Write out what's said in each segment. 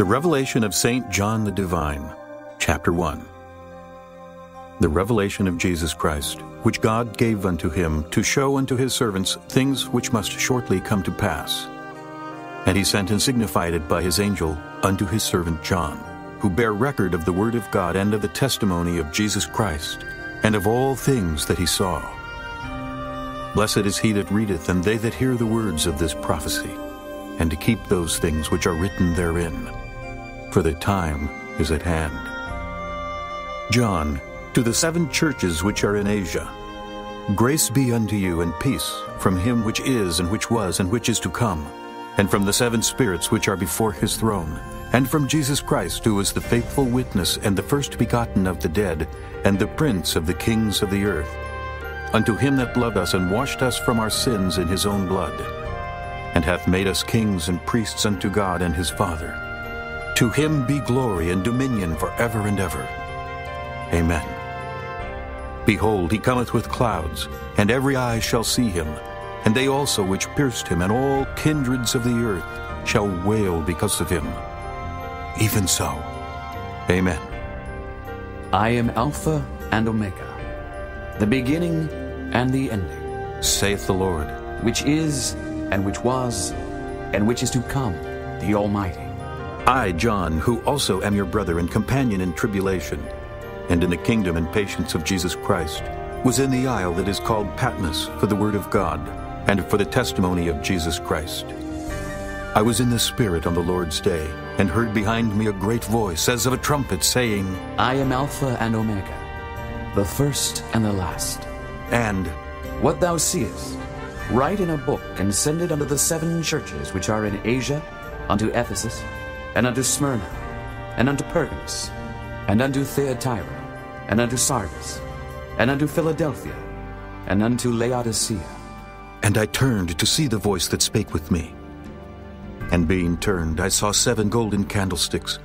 The Revelation of St. John the Divine, Chapter 1 The revelation of Jesus Christ, which God gave unto him to show unto his servants things which must shortly come to pass. And he sent and signified it by his angel unto his servant John, who bare record of the word of God and of the testimony of Jesus Christ, and of all things that he saw. Blessed is he that readeth, and they that hear the words of this prophecy, and to keep those things which are written therein for the time is at hand. John, to the seven churches which are in Asia, grace be unto you and peace from him which is, and which was, and which is to come, and from the seven spirits which are before his throne, and from Jesus Christ, who is the faithful witness and the first begotten of the dead, and the prince of the kings of the earth. Unto him that loved us and washed us from our sins in his own blood, and hath made us kings and priests unto God and his Father. To him be glory and dominion for ever and ever. Amen. Behold, he cometh with clouds, and every eye shall see him, and they also which pierced him, and all kindreds of the earth shall wail because of him. Even so. Amen. I am Alpha and Omega, the beginning and the ending, saith the Lord, which is, and which was, and which is to come, the Almighty. I, John, who also am your brother and companion in tribulation, and in the kingdom and patience of Jesus Christ, was in the isle that is called Patmos for the word of God, and for the testimony of Jesus Christ. I was in the Spirit on the Lord's day, and heard behind me a great voice, as of a trumpet, saying, I am Alpha and Omega, the first and the last. And what thou seest, write in a book, and send it unto the seven churches which are in Asia, unto Ephesus, and unto Smyrna, and unto Pergamos, and unto Thyatira, and unto Sardis, and unto Philadelphia, and unto Laodicea. And I turned to see the voice that spake with me. And being turned, I saw seven golden candlesticks,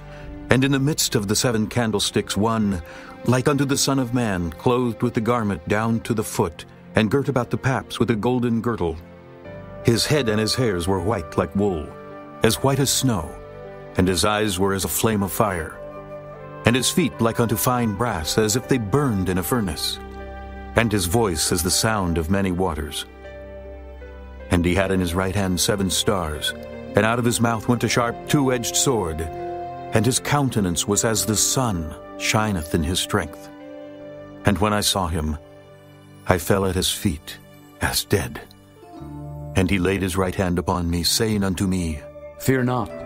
and in the midst of the seven candlesticks one, like unto the Son of Man, clothed with the garment down to the foot, and girt about the paps with a golden girdle. His head and his hairs were white like wool, as white as snow, and his eyes were as a flame of fire, and his feet like unto fine brass, as if they burned in a furnace, and his voice as the sound of many waters. And he had in his right hand seven stars, and out of his mouth went a sharp two-edged sword, and his countenance was as the sun shineth in his strength. And when I saw him, I fell at his feet as dead. And he laid his right hand upon me, saying unto me, Fear not.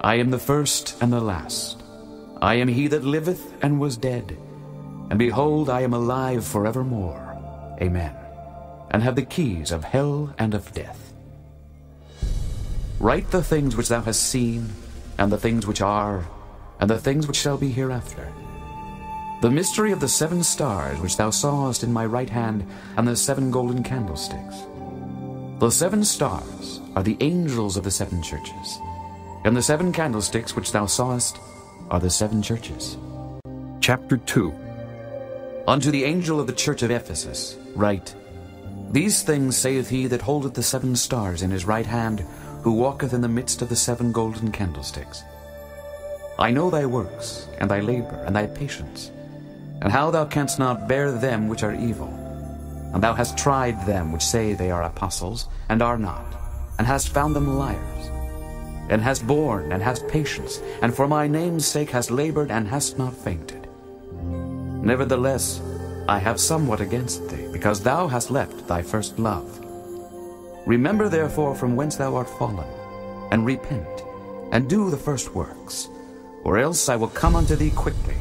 I am the first and the last. I am he that liveth and was dead. And behold, I am alive forevermore. Amen. And have the keys of hell and of death. Write the things which thou hast seen, and the things which are, and the things which shall be hereafter. The mystery of the seven stars which thou sawest in my right hand, and the seven golden candlesticks. The seven stars are the angels of the seven churches. And the seven candlesticks which thou sawest are the seven churches. Chapter 2 Unto the angel of the church of Ephesus write, These things saith he that holdeth the seven stars in his right hand, who walketh in the midst of the seven golden candlesticks. I know thy works, and thy labor, and thy patience, and how thou canst not bear them which are evil. And thou hast tried them which say they are apostles, and are not, and hast found them liars and hast borne, and hast patience, and for my name's sake hast labored, and hast not fainted. Nevertheless, I have somewhat against thee, because thou hast left thy first love. Remember therefore from whence thou art fallen, and repent, and do the first works, or else I will come unto thee quickly,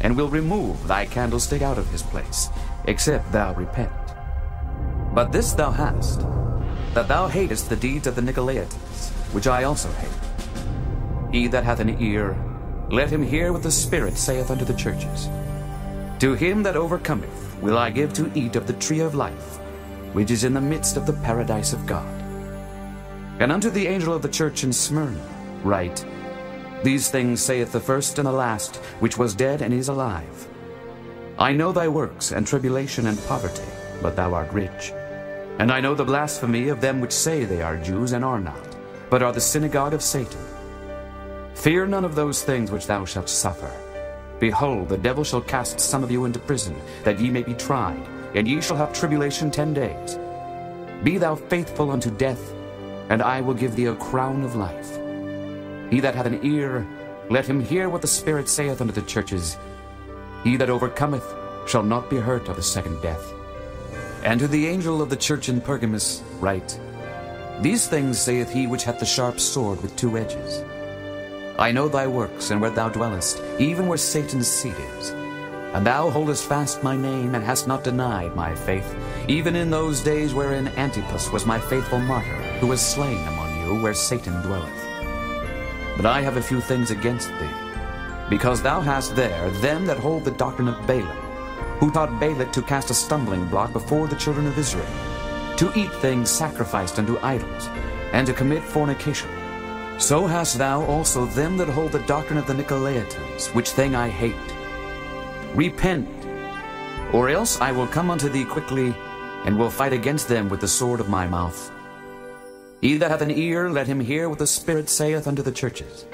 and will remove thy candlestick out of his place, except thou repent. But this thou hast, that thou hatest the deeds of the Nicolaitans, which I also hate. He that hath an ear, let him hear what the Spirit saith unto the churches. To him that overcometh will I give to eat of the tree of life, which is in the midst of the paradise of God. And unto the angel of the church in Smyrna write, These things saith the first and the last, which was dead and is alive. I know thy works, and tribulation and poverty, but thou art rich. And I know the blasphemy of them which say they are Jews and are not, but are the synagogue of Satan. Fear none of those things which thou shalt suffer. Behold, the devil shall cast some of you into prison, that ye may be tried, and ye shall have tribulation ten days. Be thou faithful unto death, and I will give thee a crown of life. He that hath an ear, let him hear what the Spirit saith unto the churches. He that overcometh shall not be hurt of the second death. And to the angel of the church in Pergamos write, These things saith he which hath the sharp sword with two edges. I know thy works, and where thou dwellest, even where Satan's seat is. And thou holdest fast my name, and hast not denied my faith, even in those days wherein Antipas was my faithful martyr, who was slain among you, where Satan dwelleth. But I have a few things against thee, because thou hast there them that hold the doctrine of Balaam, who taught Balac to cast a stumbling block before the children of Israel, to eat things sacrificed unto idols, and to commit fornication. So hast thou also them that hold the doctrine of the Nicolaitans, which thing I hate. Repent, or else I will come unto thee quickly, and will fight against them with the sword of my mouth. He that hath an ear, let him hear what the Spirit saith unto the churches.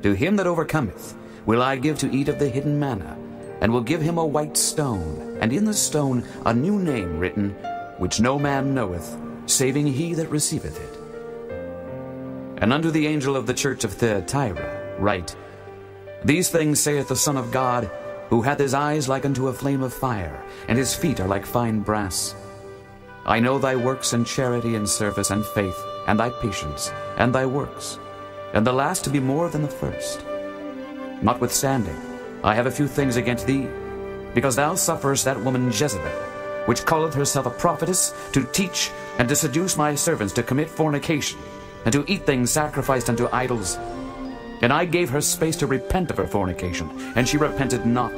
To him that overcometh will I give to eat of the hidden manna, and will give him a white stone, and in the stone a new name written, which no man knoweth, saving he that receiveth it. And unto the angel of the church of Thyatira write, These things saith the Son of God, who hath his eyes like unto a flame of fire, and his feet are like fine brass. I know thy works and charity and service and faith, and thy patience, and thy works, and the last to be more than the first. Notwithstanding, I have a few things against thee, because thou sufferest that woman Jezebel, which calleth herself a prophetess, to teach and to seduce my servants to commit fornication, and to eat things sacrificed unto idols. And I gave her space to repent of her fornication, and she repented not.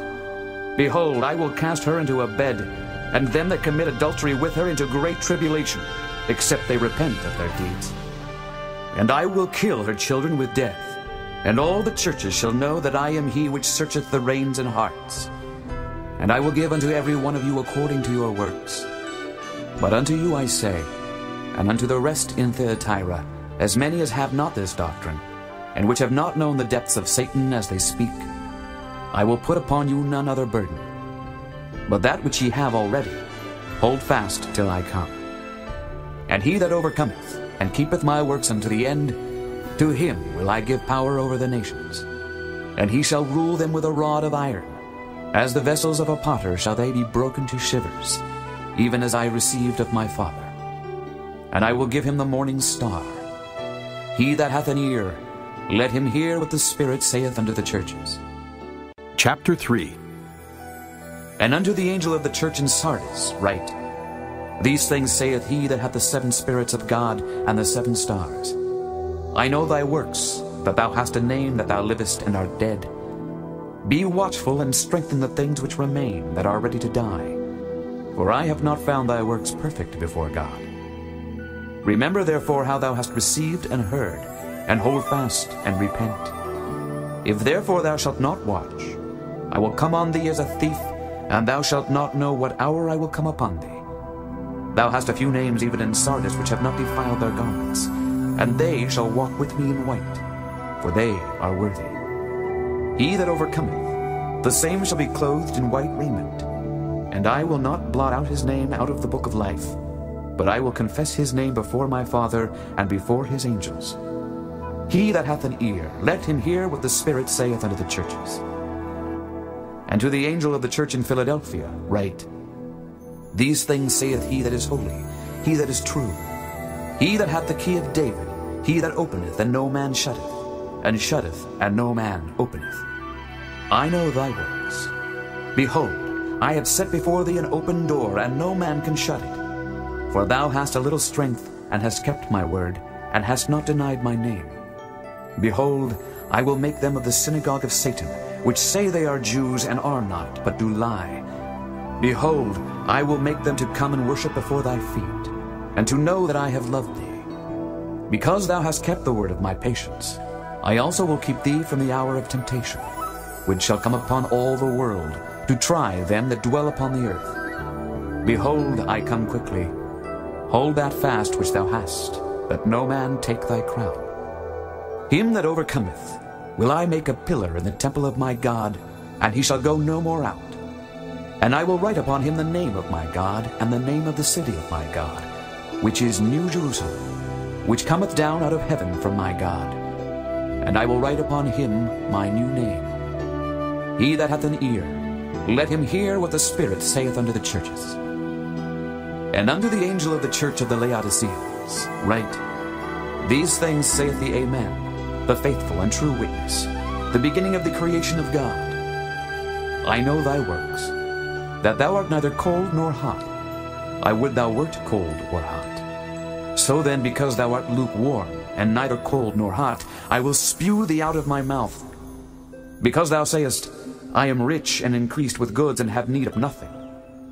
Behold, I will cast her into a bed, and them that commit adultery with her into great tribulation, except they repent of their deeds. And I will kill her children with death, and all the churches shall know that I am he which searcheth the reins and hearts. And I will give unto every one of you according to your works. But unto you I say, and unto the rest in Thyatira, as many as have not this doctrine, and which have not known the depths of Satan as they speak, I will put upon you none other burden. But that which ye have already, hold fast till I come. And he that overcometh, and keepeth my works unto the end, to him will I give power over the nations. And he shall rule them with a rod of iron. As the vessels of a potter shall they be broken to shivers, even as I received of my Father. And I will give him the morning star. He that hath an ear, let him hear what the Spirit saith unto the churches. Chapter 3 And unto the angel of the church in Sardis write, These things saith he that hath the seven spirits of God and the seven stars. I know thy works, that thou hast a name that thou livest and art dead. Be watchful and strengthen the things which remain that are ready to die. For I have not found thy works perfect before God. Remember therefore how thou hast received and heard, and hold fast and repent. If therefore thou shalt not watch, I will come on thee as a thief, and thou shalt not know what hour I will come upon thee. Thou hast a few names even in Sardis which have not defiled their garments, and they shall walk with me in white, for they are worthy. He that overcometh, the same shall be clothed in white raiment, and I will not blot out his name out of the book of life, but I will confess his name before my Father and before his angels. He that hath an ear, let him hear what the Spirit saith unto the churches. And to the angel of the church in Philadelphia write, These things saith he that is holy, he that is true, he that hath the key of David, he that openeth, and no man shutteth, and shutteth, and no man openeth. I know thy works. Behold, I have set before thee an open door, and no man can shut it. For thou hast a little strength, and hast kept my word, and hast not denied my name. Behold, I will make them of the synagogue of Satan, which say they are Jews, and are not, but do lie. Behold, I will make them to come and worship before thy feet, and to know that I have loved thee. Because thou hast kept the word of my patience, I also will keep thee from the hour of temptation, which shall come upon all the world, to try them that dwell upon the earth. Behold, I come quickly. Hold that fast which thou hast, that no man take thy crown. Him that overcometh, will I make a pillar in the temple of my God, and he shall go no more out. And I will write upon him the name of my God, and the name of the city of my God, which is New Jerusalem, which cometh down out of heaven from my God. And I will write upon him my new name. He that hath an ear, let him hear what the Spirit saith unto the churches. And unto the angel of the church of the Laodiceans write, These things saith the Amen, the faithful and true witness, the beginning of the creation of God. I know thy works, that thou art neither cold nor hot. I would thou wert cold or hot. So then, because thou art lukewarm, and neither cold nor hot, I will spew thee out of my mouth. Because thou sayest, I am rich and increased with goods, and have need of nothing,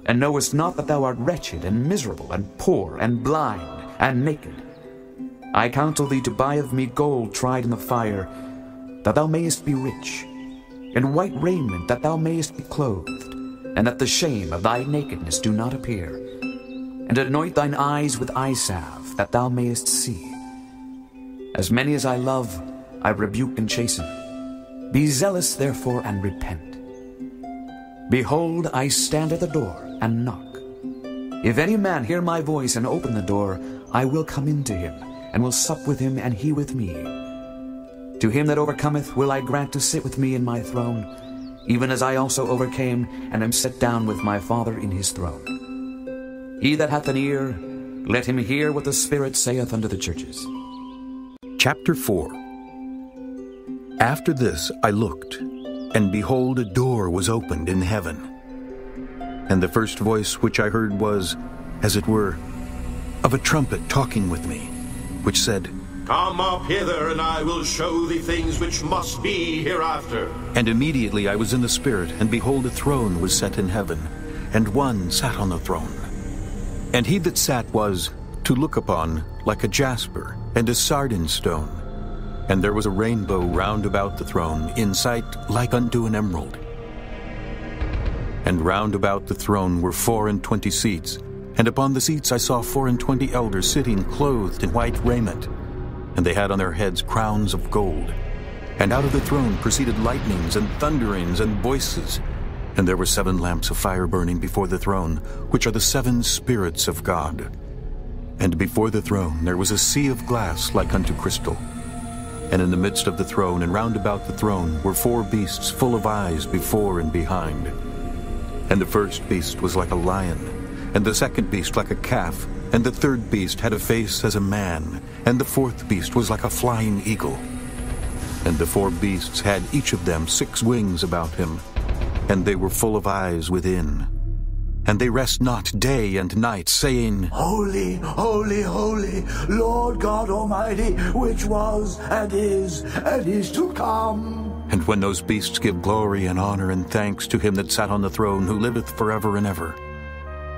and knowest not that thou art wretched and miserable, and poor, and blind, and naked. I counsel thee to buy of me gold tried in the fire, that thou mayest be rich and white raiment that thou mayest be clothed, and that the shame of thy nakedness do not appear. And anoint thine eyes with eye salve, that thou mayest see. As many as I love, I rebuke and chasten. Be zealous therefore and repent. Behold, I stand at the door and knock. If any man hear my voice and open the door, I will come in to him, and will sup with him, and he with me. To him that overcometh will I grant to sit with me in my throne, even as I also overcame and am set down with my Father in his throne. He that hath an ear, let him hear what the Spirit saith unto the churches. Chapter 4 After this I looked, and behold, a door was opened in heaven. And the first voice which I heard was, as it were, of a trumpet talking with me, which said, Come up hither, and I will show thee things which must be hereafter. And immediately I was in the Spirit, and behold, a throne was set in heaven, and one sat on the throne. And he that sat was, to look upon, like a jasper, and a sardine stone. And there was a rainbow round about the throne, in sight like unto an emerald. And round about the throne were four and twenty seats, and upon the seats I saw four and twenty elders sitting clothed in white raiment and they had on their heads crowns of gold. And out of the throne proceeded lightnings and thunderings and voices. And there were seven lamps of fire burning before the throne, which are the seven spirits of God. And before the throne there was a sea of glass like unto crystal. And in the midst of the throne and round about the throne were four beasts full of eyes before and behind. And the first beast was like a lion, and the second beast like a calf, and the third beast had a face as a man, and the fourth beast was like a flying eagle. And the four beasts had each of them six wings about him, and they were full of eyes within. And they rest not day and night, saying, Holy, holy, holy, Lord God Almighty, which was, and is, and is to come. And when those beasts give glory and honor and thanks to him that sat on the throne, who liveth forever and ever,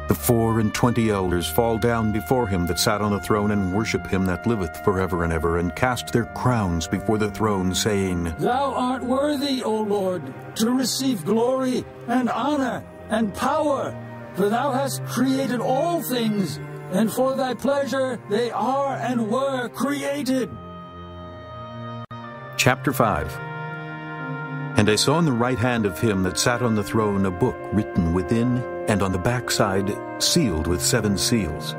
the four and twenty elders fall down before him that sat on the throne and worship him that liveth forever and ever, and cast their crowns before the throne, saying, Thou art worthy, O Lord, to receive glory and honor and power, for thou hast created all things, and for thy pleasure they are and were created. Chapter 5 And I saw in the right hand of him that sat on the throne a book written within and on the backside sealed with seven seals.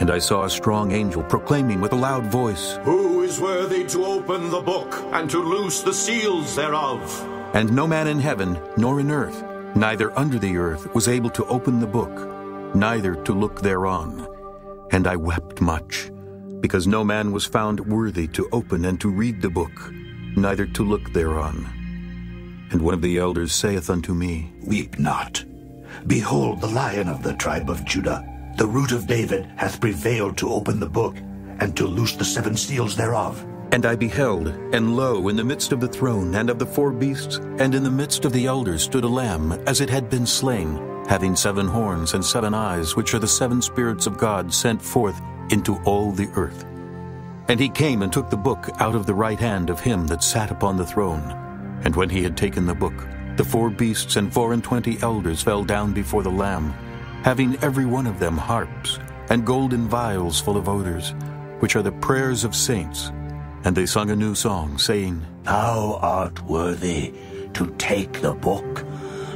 And I saw a strong angel proclaiming with a loud voice, Who is worthy to open the book and to loose the seals thereof? And no man in heaven, nor in earth, neither under the earth, was able to open the book, neither to look thereon. And I wept much, because no man was found worthy to open and to read the book, neither to look thereon. And one of the elders saith unto me, Weep not. Behold, the lion of the tribe of Judah, the root of David, hath prevailed to open the book, and to loose the seven seals thereof. And I beheld, and lo, in the midst of the throne and of the four beasts, and in the midst of the elders stood a lamb, as it had been slain, having seven horns and seven eyes, which are the seven spirits of God sent forth into all the earth. And he came and took the book out of the right hand of him that sat upon the throne. And when he had taken the book, the four beasts and four and twenty elders fell down before the Lamb, having every one of them harps, and golden vials full of odors, which are the prayers of saints. And they sung a new song, saying, Thou art worthy to take the book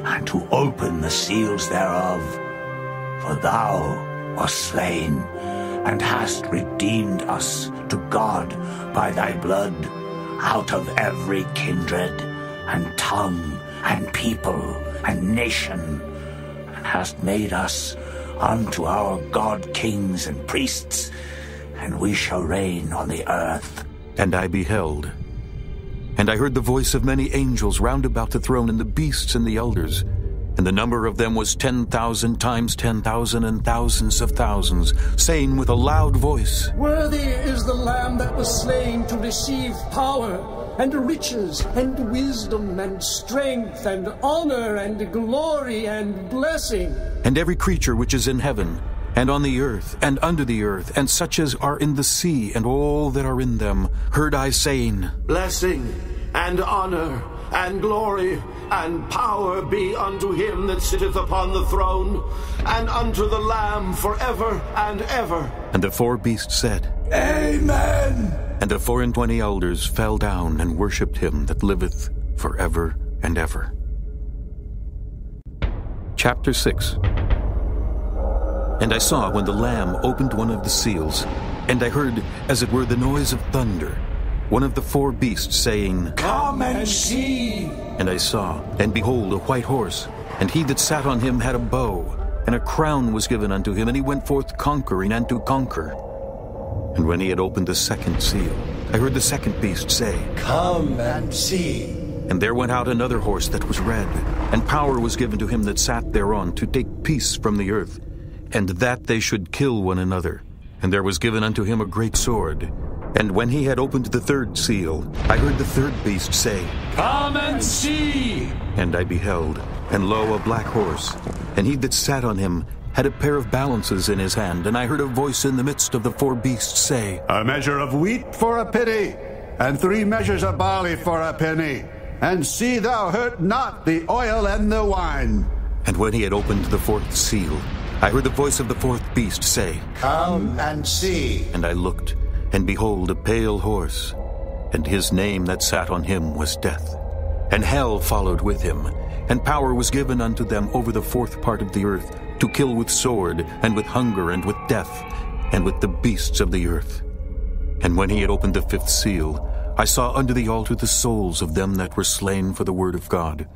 and to open the seals thereof. For thou wast slain and hast redeemed us to God by thy blood out of every kindred and tongue and people and nation, and hast made us unto our God kings and priests, and we shall reign on the earth. And I beheld. And I heard the voice of many angels round about the throne, and the beasts and the elders. And the number of them was ten thousand times ten thousand and thousands of thousands, saying with a loud voice, Worthy is the Lamb that was slain to receive power and riches and wisdom and strength and honor and glory and blessing. And every creature which is in heaven, and on the earth, and under the earth, and such as are in the sea, and all that are in them, heard I saying, Blessing and honor and glory and power be unto him that sitteth upon the throne, and unto the Lamb forever and ever. And the four beasts said, Amen. And the four and twenty elders fell down and worshipped him that liveth forever and ever. Chapter 6 And I saw when the Lamb opened one of the seals, and I heard, as it were, the noise of thunder, one of the four beasts saying, Come and see. And I saw, and behold, a white horse, and he that sat on him had a bow, and a crown was given unto him, and he went forth conquering and to conquer. And when he had opened the second seal, I heard the second beast say, Come and see. And there went out another horse that was red, and power was given to him that sat thereon to take peace from the earth, and that they should kill one another. And there was given unto him a great sword. And when he had opened the third seal, I heard the third beast say, Come and see. And I beheld, and lo, a black horse, and he that sat on him had a pair of balances in his hand, and I heard a voice in the midst of the four beasts say, A measure of wheat for a penny, and three measures of barley for a penny. And see thou hurt not the oil and the wine. And when he had opened the fourth seal, I heard the voice of the fourth beast say, Come and see. And I looked, and behold, a pale horse, and his name that sat on him was Death. And hell followed with him, and power was given unto them over the fourth part of the earth, to kill with sword, and with hunger, and with death, and with the beasts of the earth. And when he had opened the fifth seal, I saw under the altar the souls of them that were slain for the word of God,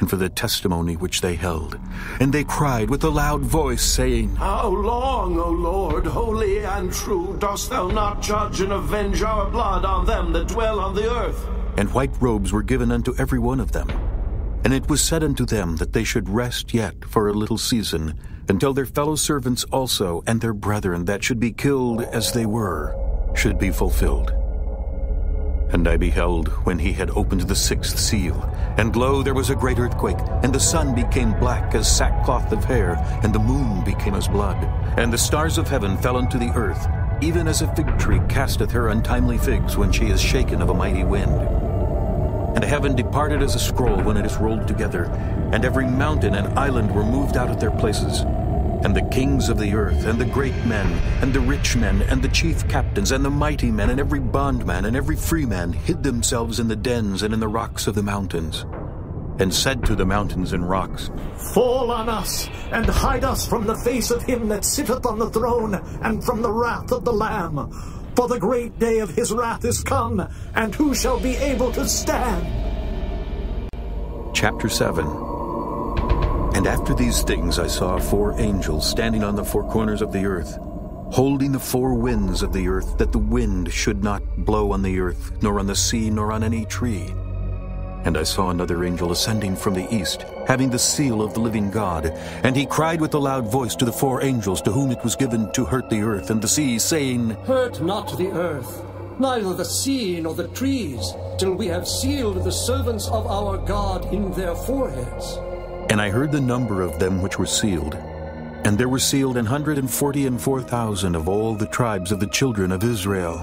and for the testimony which they held. And they cried with a loud voice, saying, How long, O Lord, holy and true, dost thou not judge and avenge our blood on them that dwell on the earth? And white robes were given unto every one of them. And it was said unto them that they should rest yet for a little season, until their fellow servants also and their brethren that should be killed as they were should be fulfilled. And I beheld when he had opened the sixth seal, and lo, there was a great earthquake, and the sun became black as sackcloth of hair, and the moon became as blood, and the stars of heaven fell unto the earth, even as a fig tree casteth her untimely figs when she is shaken of a mighty wind. And heaven departed as a scroll when it is rolled together, and every mountain and island were moved out of their places. And the kings of the earth, and the great men, and the rich men, and the chief captains, and the mighty men, and every bondman, and every freeman hid themselves in the dens and in the rocks of the mountains, and said to the mountains and rocks, Fall on us, and hide us from the face of him that sitteth on the throne, and from the wrath of the Lamb. For the great day of his wrath is come, and who shall be able to stand? Chapter 7 And after these things I saw four angels standing on the four corners of the earth, holding the four winds of the earth, that the wind should not blow on the earth, nor on the sea, nor on any tree. And I saw another angel ascending from the east, having the seal of the living God. And he cried with a loud voice to the four angels to whom it was given to hurt the earth and the sea, saying, Hurt not the earth, neither the sea nor the trees, till we have sealed the servants of our God in their foreheads. And I heard the number of them which were sealed. And there were sealed an hundred and forty and four thousand of all the tribes of the children of Israel.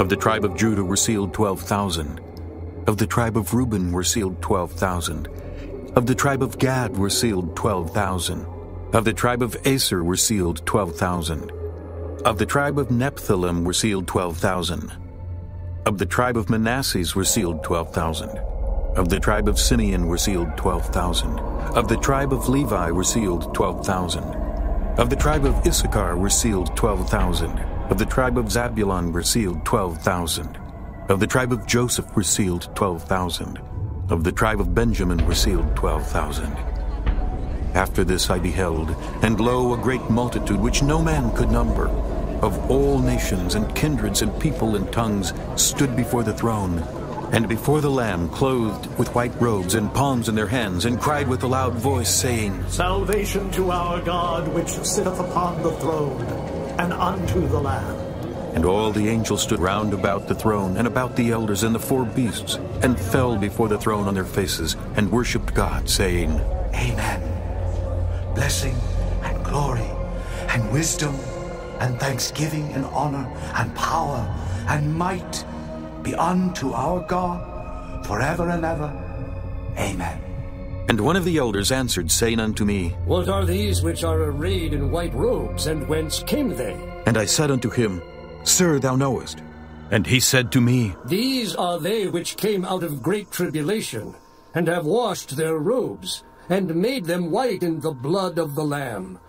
Of the tribe of Judah were sealed twelve thousand. Of the tribe of Reuben were sealed twelve thousand. Of the tribe of Gad were sealed twelve thousand. Of the tribe of Aser were sealed twelve thousand. Of the tribe of Nephthalim were sealed twelve thousand. Of the tribe of Manasseh were sealed 12,000. Of the tribe of Simeon were sealed 12,000. Of the tribe of Levi were sealed 12,000. Of the tribe of Issachar were sealed 12,000. Of the tribe of Zabulon were sealed 12,000. Of the tribe of Joseph were sealed 12,000. Of the tribe of Benjamin were sealed 12,000. After this I beheld, and lo, a great multitude which no man could number, of all nations and kindreds and people and tongues, stood before the throne and before the Lamb, clothed with white robes and palms in their hands, and cried with a loud voice, saying, Salvation to our God, which sitteth upon the throne, and unto the Lamb. And all the angels stood round about the throne, and about the elders and the four beasts, and fell before the throne on their faces, and worshipped God, saying, Amen. Blessing and glory and wisdom and thanksgiving and honor and power and might be unto our God forever and ever. Amen. And one of the elders answered, saying unto me, What are these which are arrayed in white robes, and whence came they? And I said unto him, Sir, thou knowest. And he said to me, These are they which came out of great tribulation, and have washed their robes, and made them white in the blood of the Lamb.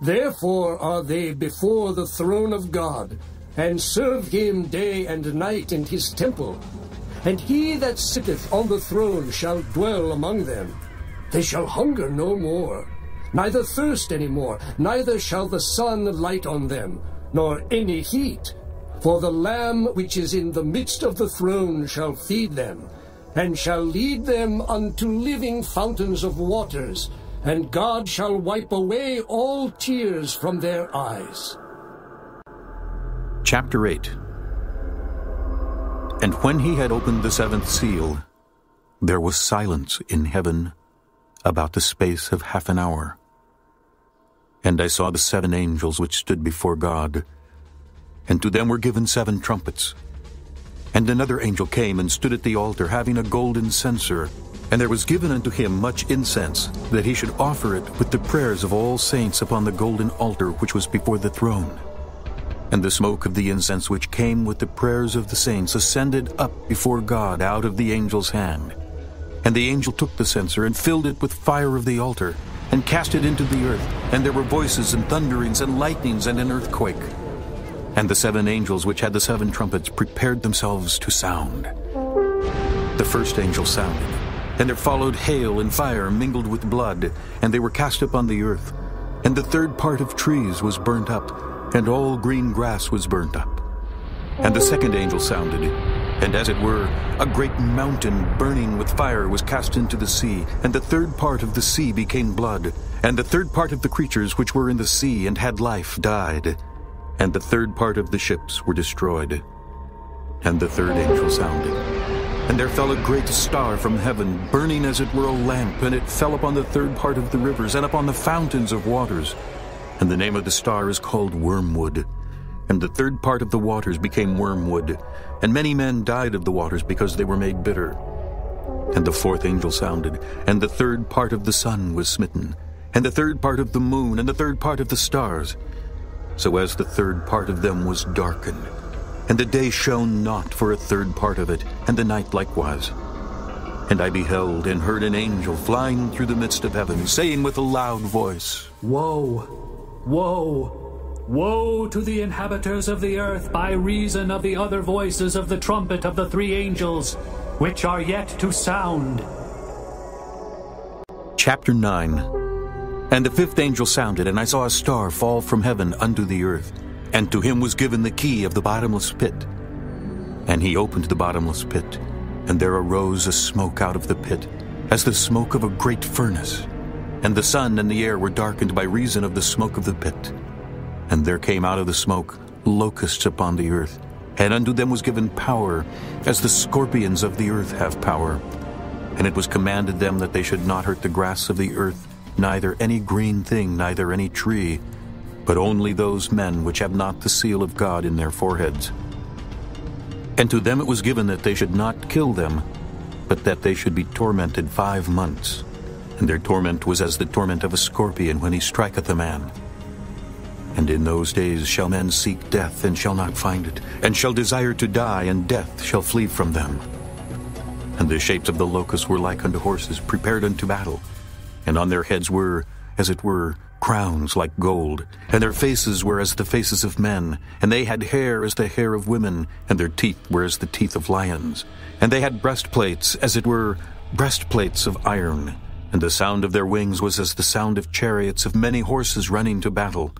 Therefore are they before the throne of God, and serve him day and night in his temple. And he that sitteth on the throne shall dwell among them. They shall hunger no more, neither thirst any more, neither shall the sun light on them, nor any heat. For the Lamb which is in the midst of the throne shall feed them, and shall lead them unto living fountains of waters, and God shall wipe away all tears from their eyes. Chapter 8 And when he had opened the seventh seal, there was silence in heaven about the space of half an hour. And I saw the seven angels which stood before God, and to them were given seven trumpets. And another angel came and stood at the altar, having a golden censer, and there was given unto him much incense, that he should offer it with the prayers of all saints upon the golden altar which was before the throne. And the smoke of the incense which came with the prayers of the saints ascended up before God out of the angel's hand. And the angel took the censer and filled it with fire of the altar, and cast it into the earth. And there were voices and thunderings and lightnings and an earthquake. And the seven angels which had the seven trumpets prepared themselves to sound. The first angel sounded, and there followed hail and fire mingled with blood, and they were cast upon the earth. And the third part of trees was burnt up, and all green grass was burnt up. And the second angel sounded, and as it were, a great mountain burning with fire was cast into the sea, and the third part of the sea became blood, and the third part of the creatures which were in the sea and had life died, and the third part of the ships were destroyed. And the third angel sounded. And there fell a great star from heaven, burning as it were a lamp, and it fell upon the third part of the rivers, and upon the fountains of waters. And the name of the star is called Wormwood. And the third part of the waters became wormwood, and many men died of the waters because they were made bitter. And the fourth angel sounded, and the third part of the sun was smitten, and the third part of the moon, and the third part of the stars, so as the third part of them was darkened. And the day shone not for a third part of it, and the night likewise. And I beheld and heard an angel flying through the midst of heaven, saying with a loud voice, Woe, woe, woe to the inhabitants of the earth by reason of the other voices of the trumpet of the three angels, which are yet to sound. Chapter 9 And the fifth angel sounded, and I saw a star fall from heaven unto the earth, and to him was given the key of the bottomless pit. And he opened the bottomless pit, and there arose a smoke out of the pit, as the smoke of a great furnace. And the sun and the air were darkened by reason of the smoke of the pit. And there came out of the smoke locusts upon the earth, and unto them was given power, as the scorpions of the earth have power. And it was commanded them that they should not hurt the grass of the earth, neither any green thing, neither any tree, but only those men which have not the seal of God in their foreheads. And to them it was given that they should not kill them, but that they should be tormented five months. And their torment was as the torment of a scorpion when he striketh a man. And in those days shall men seek death, and shall not find it, and shall desire to die, and death shall flee from them. And the shapes of the locusts were like unto horses, prepared unto battle. And on their heads were, as it were, crowns like gold, and their faces were as the faces of men, and they had hair as the hair of women, and their teeth were as the teeth of lions. And they had breastplates, as it were, breastplates of iron. And the sound of their wings was as the sound of chariots of many horses running to battle.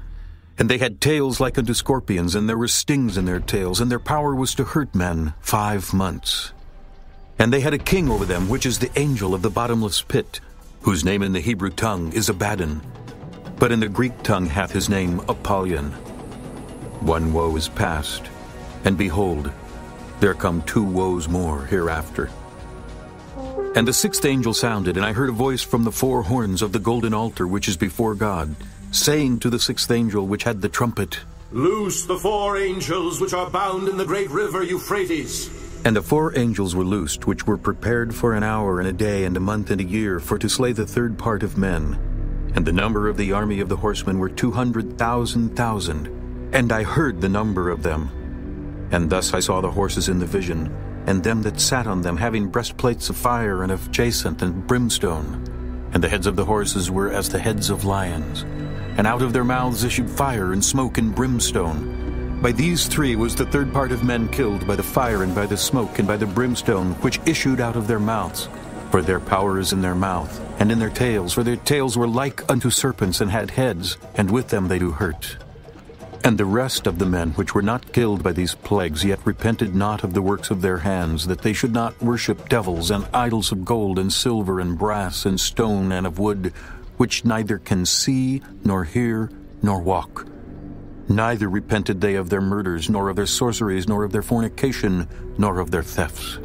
And they had tails like unto scorpions, and there were stings in their tails, and their power was to hurt men five months. And they had a king over them, which is the angel of the bottomless pit, whose name in the Hebrew tongue is Abaddon, but in the Greek tongue hath his name Apollyon. One woe is past, and behold, there come two woes more hereafter. And the sixth angel sounded, and I heard a voice from the four horns of the golden altar which is before God, saying to the sixth angel which had the trumpet, Loose the four angels which are bound in the great river Euphrates. And the four angels were loosed, which were prepared for an hour and a day and a month and a year, for to slay the third part of men. And the number of the army of the horsemen were two hundred thousand thousand. And I heard the number of them. And thus I saw the horses in the vision, and them that sat on them, having breastplates of fire and of jacinth and brimstone. And the heads of the horses were as the heads of lions. And out of their mouths issued fire and smoke and brimstone. By these three was the third part of men killed by the fire and by the smoke and by the brimstone which issued out of their mouths. For their power is in their mouth, and in their tails, for their tails were like unto serpents and had heads, and with them they do hurt. And the rest of the men which were not killed by these plagues yet repented not of the works of their hands, that they should not worship devils and idols of gold and silver and brass and stone and of wood, which neither can see, nor hear, nor walk. Neither repented they of their murders, nor of their sorceries, nor of their fornication, nor of their thefts.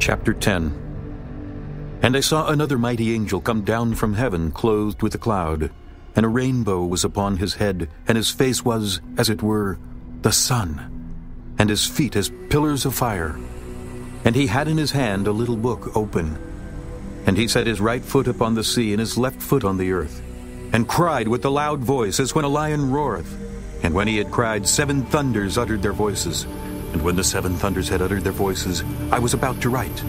Chapter 10 And I saw another mighty angel come down from heaven, clothed with a cloud, and a rainbow was upon his head, and his face was, as it were, the sun, and his feet as pillars of fire. And he had in his hand a little book open. And he set his right foot upon the sea, and his left foot on the earth, and cried with a loud voice, as when a lion roareth. And when he had cried, seven thunders uttered their voices. And when the seven thunders had uttered their voices, I was about to write.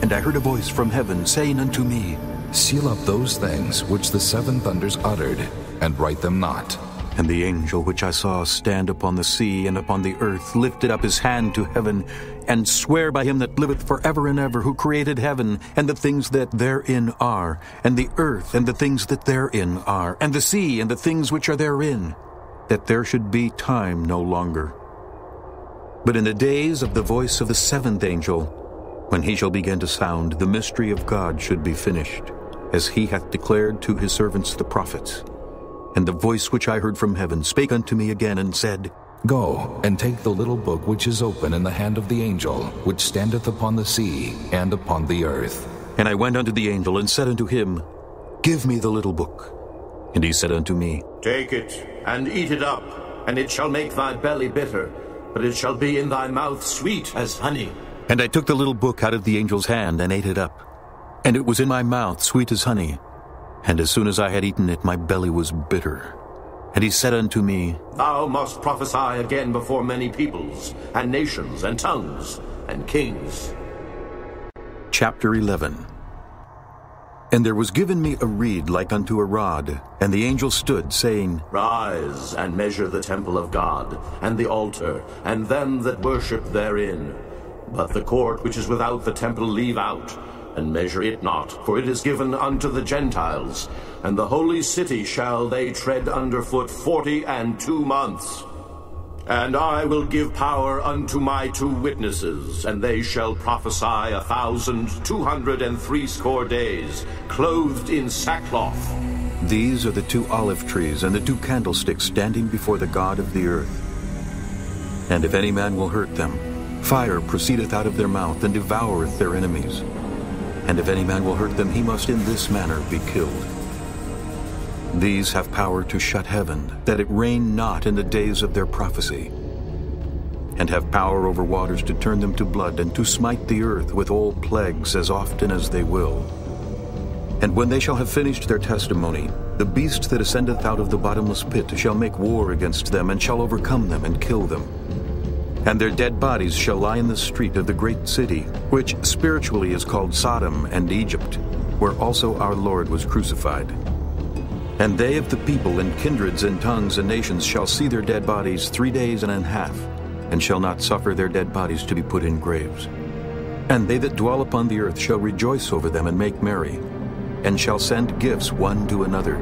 And I heard a voice from heaven saying unto me, Seal up those things which the seven thunders uttered, and write them not. And the angel which I saw stand upon the sea and upon the earth lifted up his hand to heaven, and sware by him that liveth for ever and ever, who created heaven, and the things that therein are, and the earth, and the things that therein are, and the sea, and the things which are therein, that there should be time no longer. But in the days of the voice of the seventh angel, when he shall begin to sound, the mystery of God should be finished, as he hath declared to his servants the prophets. And the voice which I heard from heaven spake unto me again, and said, Go, and take the little book which is open in the hand of the angel, which standeth upon the sea and upon the earth. And I went unto the angel, and said unto him, Give me the little book. And he said unto me, Take it, and eat it up, and it shall make thy belly bitter, but it shall be in thy mouth sweet as honey. And I took the little book out of the angel's hand, and ate it up. And it was in my mouth sweet as honey. And as soon as I had eaten it, my belly was bitter. And he said unto me, Thou must prophesy again before many peoples, and nations, and tongues, and kings. Chapter 11 And there was given me a reed like unto a rod, and the angel stood, saying, Rise and measure the temple of God, and the altar, and them that worship therein. But the court which is without the temple leave out, and measure it not, for it is given unto the Gentiles, and the holy city shall they tread under foot forty and two months. And I will give power unto my two witnesses, and they shall prophesy a thousand two hundred and threescore days, clothed in sackcloth. These are the two olive trees and the two candlesticks standing before the God of the earth. And if any man will hurt them, fire proceedeth out of their mouth and devoureth their enemies. And if any man will hurt them, he must in this manner be killed. These have power to shut heaven, that it rain not in the days of their prophecy, and have power over waters to turn them to blood, and to smite the earth with all plagues as often as they will. And when they shall have finished their testimony, the beast that ascendeth out of the bottomless pit shall make war against them, and shall overcome them, and kill them. And their dead bodies shall lie in the street of the great city, which spiritually is called Sodom and Egypt, where also our Lord was crucified. And they of the people and kindreds and tongues and nations shall see their dead bodies three days and a half, and shall not suffer their dead bodies to be put in graves. And they that dwell upon the earth shall rejoice over them and make merry, and shall send gifts one to another,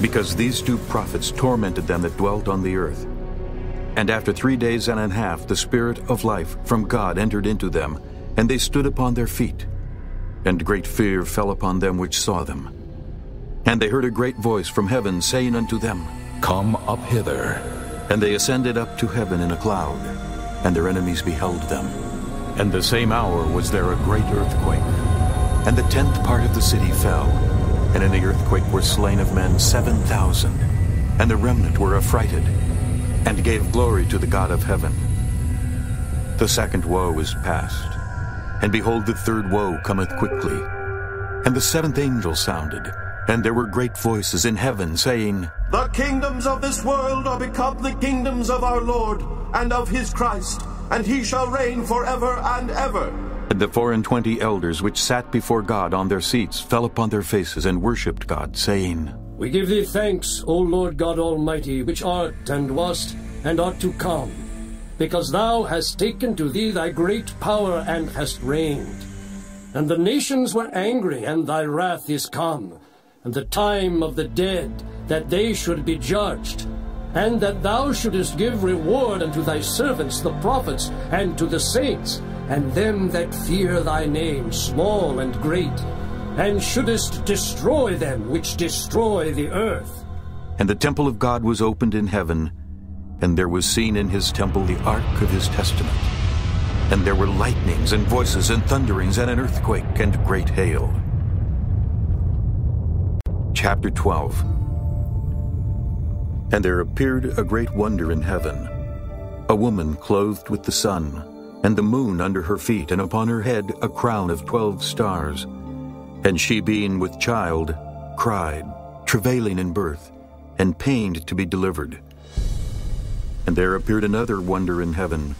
because these two prophets tormented them that dwelt on the earth. And after three days and a half the Spirit of life from God entered into them, and they stood upon their feet. And great fear fell upon them which saw them. And they heard a great voice from heaven saying unto them, Come up hither. And they ascended up to heaven in a cloud, and their enemies beheld them. And the same hour was there a great earthquake. And the tenth part of the city fell, and in the earthquake were slain of men seven thousand. And the remnant were affrighted, and gave glory to the God of heaven. The second woe is past, and behold, the third woe cometh quickly. And the seventh angel sounded, and there were great voices in heaven, saying, The kingdoms of this world are become the kingdoms of our Lord and of his Christ, and he shall reign forever and ever. And the four and twenty elders which sat before God on their seats fell upon their faces and worshipped God, saying, We give thee thanks, O Lord God Almighty, which art and wast and art to come, because thou hast taken to thee thy great power and hast reigned. And the nations were angry, and thy wrath is come and the time of the dead, that they should be judged, and that thou shouldest give reward unto thy servants the prophets, and to the saints, and them that fear thy name, small and great, and shouldest destroy them which destroy the earth. And the temple of God was opened in heaven, and there was seen in his temple the ark of his testament. And there were lightnings and voices and thunderings and an earthquake and great hail. Chapter 12 And there appeared a great wonder in heaven, a woman clothed with the sun, and the moon under her feet, and upon her head a crown of twelve stars. And she, being with child, cried, travailing in birth, and pained to be delivered. And there appeared another wonder in heaven,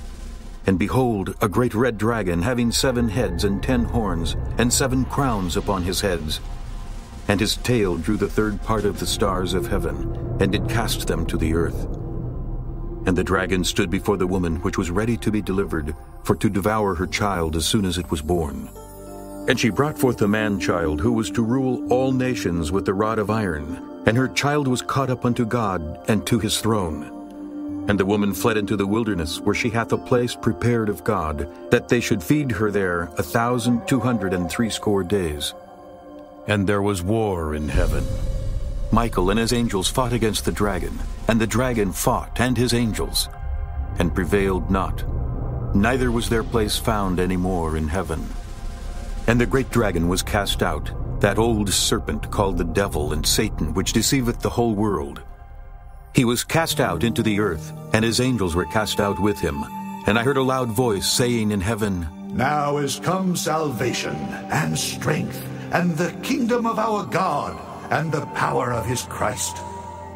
and behold, a great red dragon, having seven heads and ten horns, and seven crowns upon his heads and his tail drew the third part of the stars of heaven, and did cast them to the earth. And the dragon stood before the woman which was ready to be delivered, for to devour her child as soon as it was born. And she brought forth a man-child, who was to rule all nations with the rod of iron. And her child was caught up unto God, and to his throne. And the woman fled into the wilderness, where she hath a place prepared of God, that they should feed her there a thousand two hundred and threescore days. And there was war in heaven. Michael and his angels fought against the dragon, and the dragon fought and his angels, and prevailed not. Neither was their place found any more in heaven. And the great dragon was cast out, that old serpent called the devil and Satan, which deceiveth the whole world. He was cast out into the earth, and his angels were cast out with him. And I heard a loud voice saying in heaven, Now is come salvation and strength and the kingdom of our God, and the power of his Christ.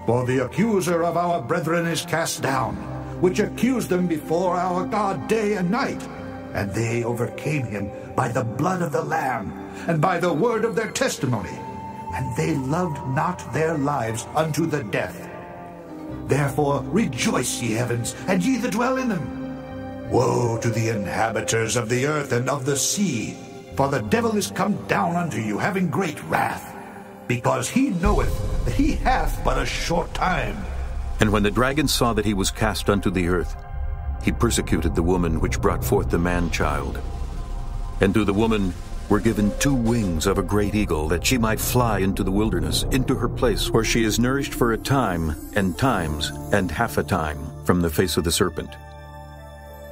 For the accuser of our brethren is cast down, which accused them before our God day and night. And they overcame him by the blood of the Lamb, and by the word of their testimony. And they loved not their lives unto the death. Therefore rejoice, ye heavens, and ye that dwell in them. Woe to the inhabitants of the earth and of the sea, for the devil is come down unto you, having great wrath, because he knoweth that he hath but a short time. And when the dragon saw that he was cast unto the earth, he persecuted the woman which brought forth the man-child. And to the woman were given two wings of a great eagle, that she might fly into the wilderness, into her place, where she is nourished for a time, and times, and half a time, from the face of the serpent.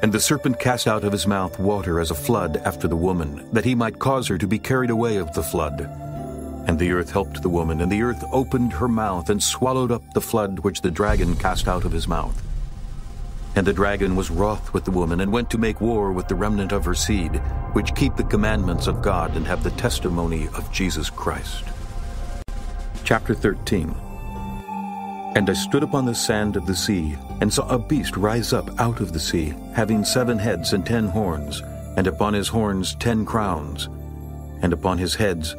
And the serpent cast out of his mouth water as a flood after the woman, that he might cause her to be carried away of the flood. And the earth helped the woman, and the earth opened her mouth and swallowed up the flood which the dragon cast out of his mouth. And the dragon was wroth with the woman, and went to make war with the remnant of her seed, which keep the commandments of God and have the testimony of Jesus Christ. Chapter 13 And I stood upon the sand of the sea, and saw a beast rise up out of the sea, having seven heads and ten horns, and upon his horns ten crowns, and upon his heads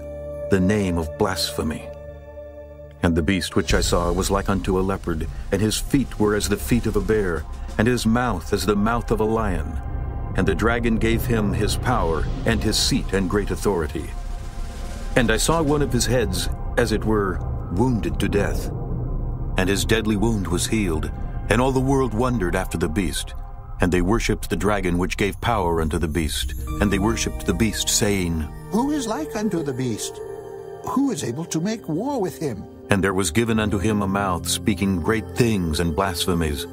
the name of blasphemy. And the beast which I saw was like unto a leopard, and his feet were as the feet of a bear, and his mouth as the mouth of a lion. And the dragon gave him his power, and his seat, and great authority. And I saw one of his heads, as it were, wounded to death. And his deadly wound was healed, and all the world wondered after the beast. And they worshipped the dragon which gave power unto the beast. And they worshipped the beast, saying, Who is like unto the beast? Who is able to make war with him? And there was given unto him a mouth speaking great things and blasphemies.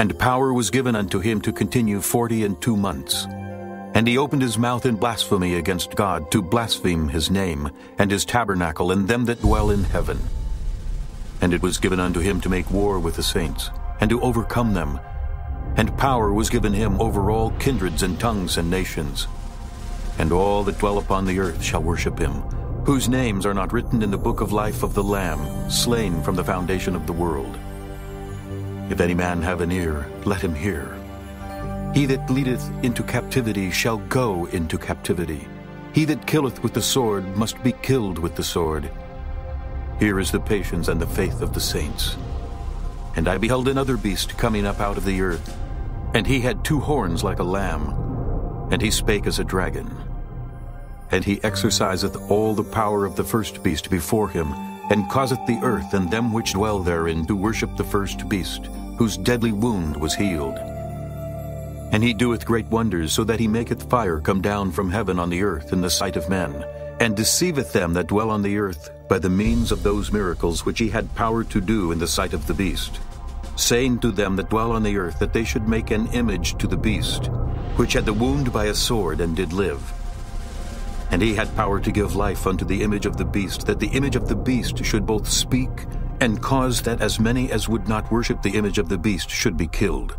And power was given unto him to continue forty and two months. And he opened his mouth in blasphemy against God, to blaspheme his name, and his tabernacle, and them that dwell in heaven. And it was given unto him to make war with the saints, and to overcome them. And power was given him over all kindreds and tongues and nations. And all that dwell upon the earth shall worship him, whose names are not written in the book of life of the Lamb, slain from the foundation of the world. If any man have an ear, let him hear. He that leadeth into captivity shall go into captivity. He that killeth with the sword must be killed with the sword. Here is the patience and the faith of the saints. And I beheld another beast coming up out of the earth, and he had two horns like a lamb, and he spake as a dragon. And he exerciseth all the power of the first beast before him, and causeth the earth and them which dwell therein to worship the first beast, whose deadly wound was healed. And he doeth great wonders, so that he maketh fire come down from heaven on the earth in the sight of men, and deceiveth them that dwell on the earth by the means of those miracles which he had power to do in the sight of the beast, saying to them that dwell on the earth that they should make an image to the beast, which had the wound by a sword and did live. And he had power to give life unto the image of the beast, that the image of the beast should both speak and cause that as many as would not worship the image of the beast should be killed.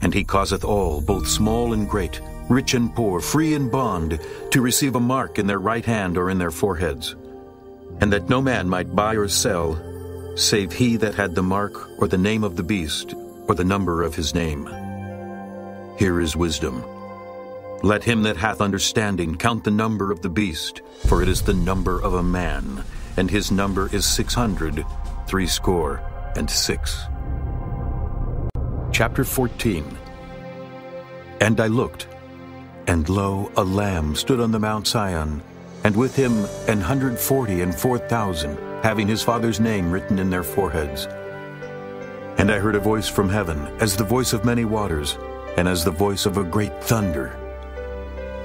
And he causeth all, both small and great, rich and poor, free and bond, to receive a mark in their right hand or in their foreheads, and that no man might buy or sell, save he that had the mark or the name of the beast or the number of his name. Here is wisdom. Let him that hath understanding count the number of the beast, for it is the number of a man, and his number is six hundred, threescore and six. Chapter 14 And I looked, and lo, a lamb stood on the Mount Sion, and with him an hundred forty and four thousand, having his father's name written in their foreheads. And I heard a voice from heaven, as the voice of many waters, and as the voice of a great thunder.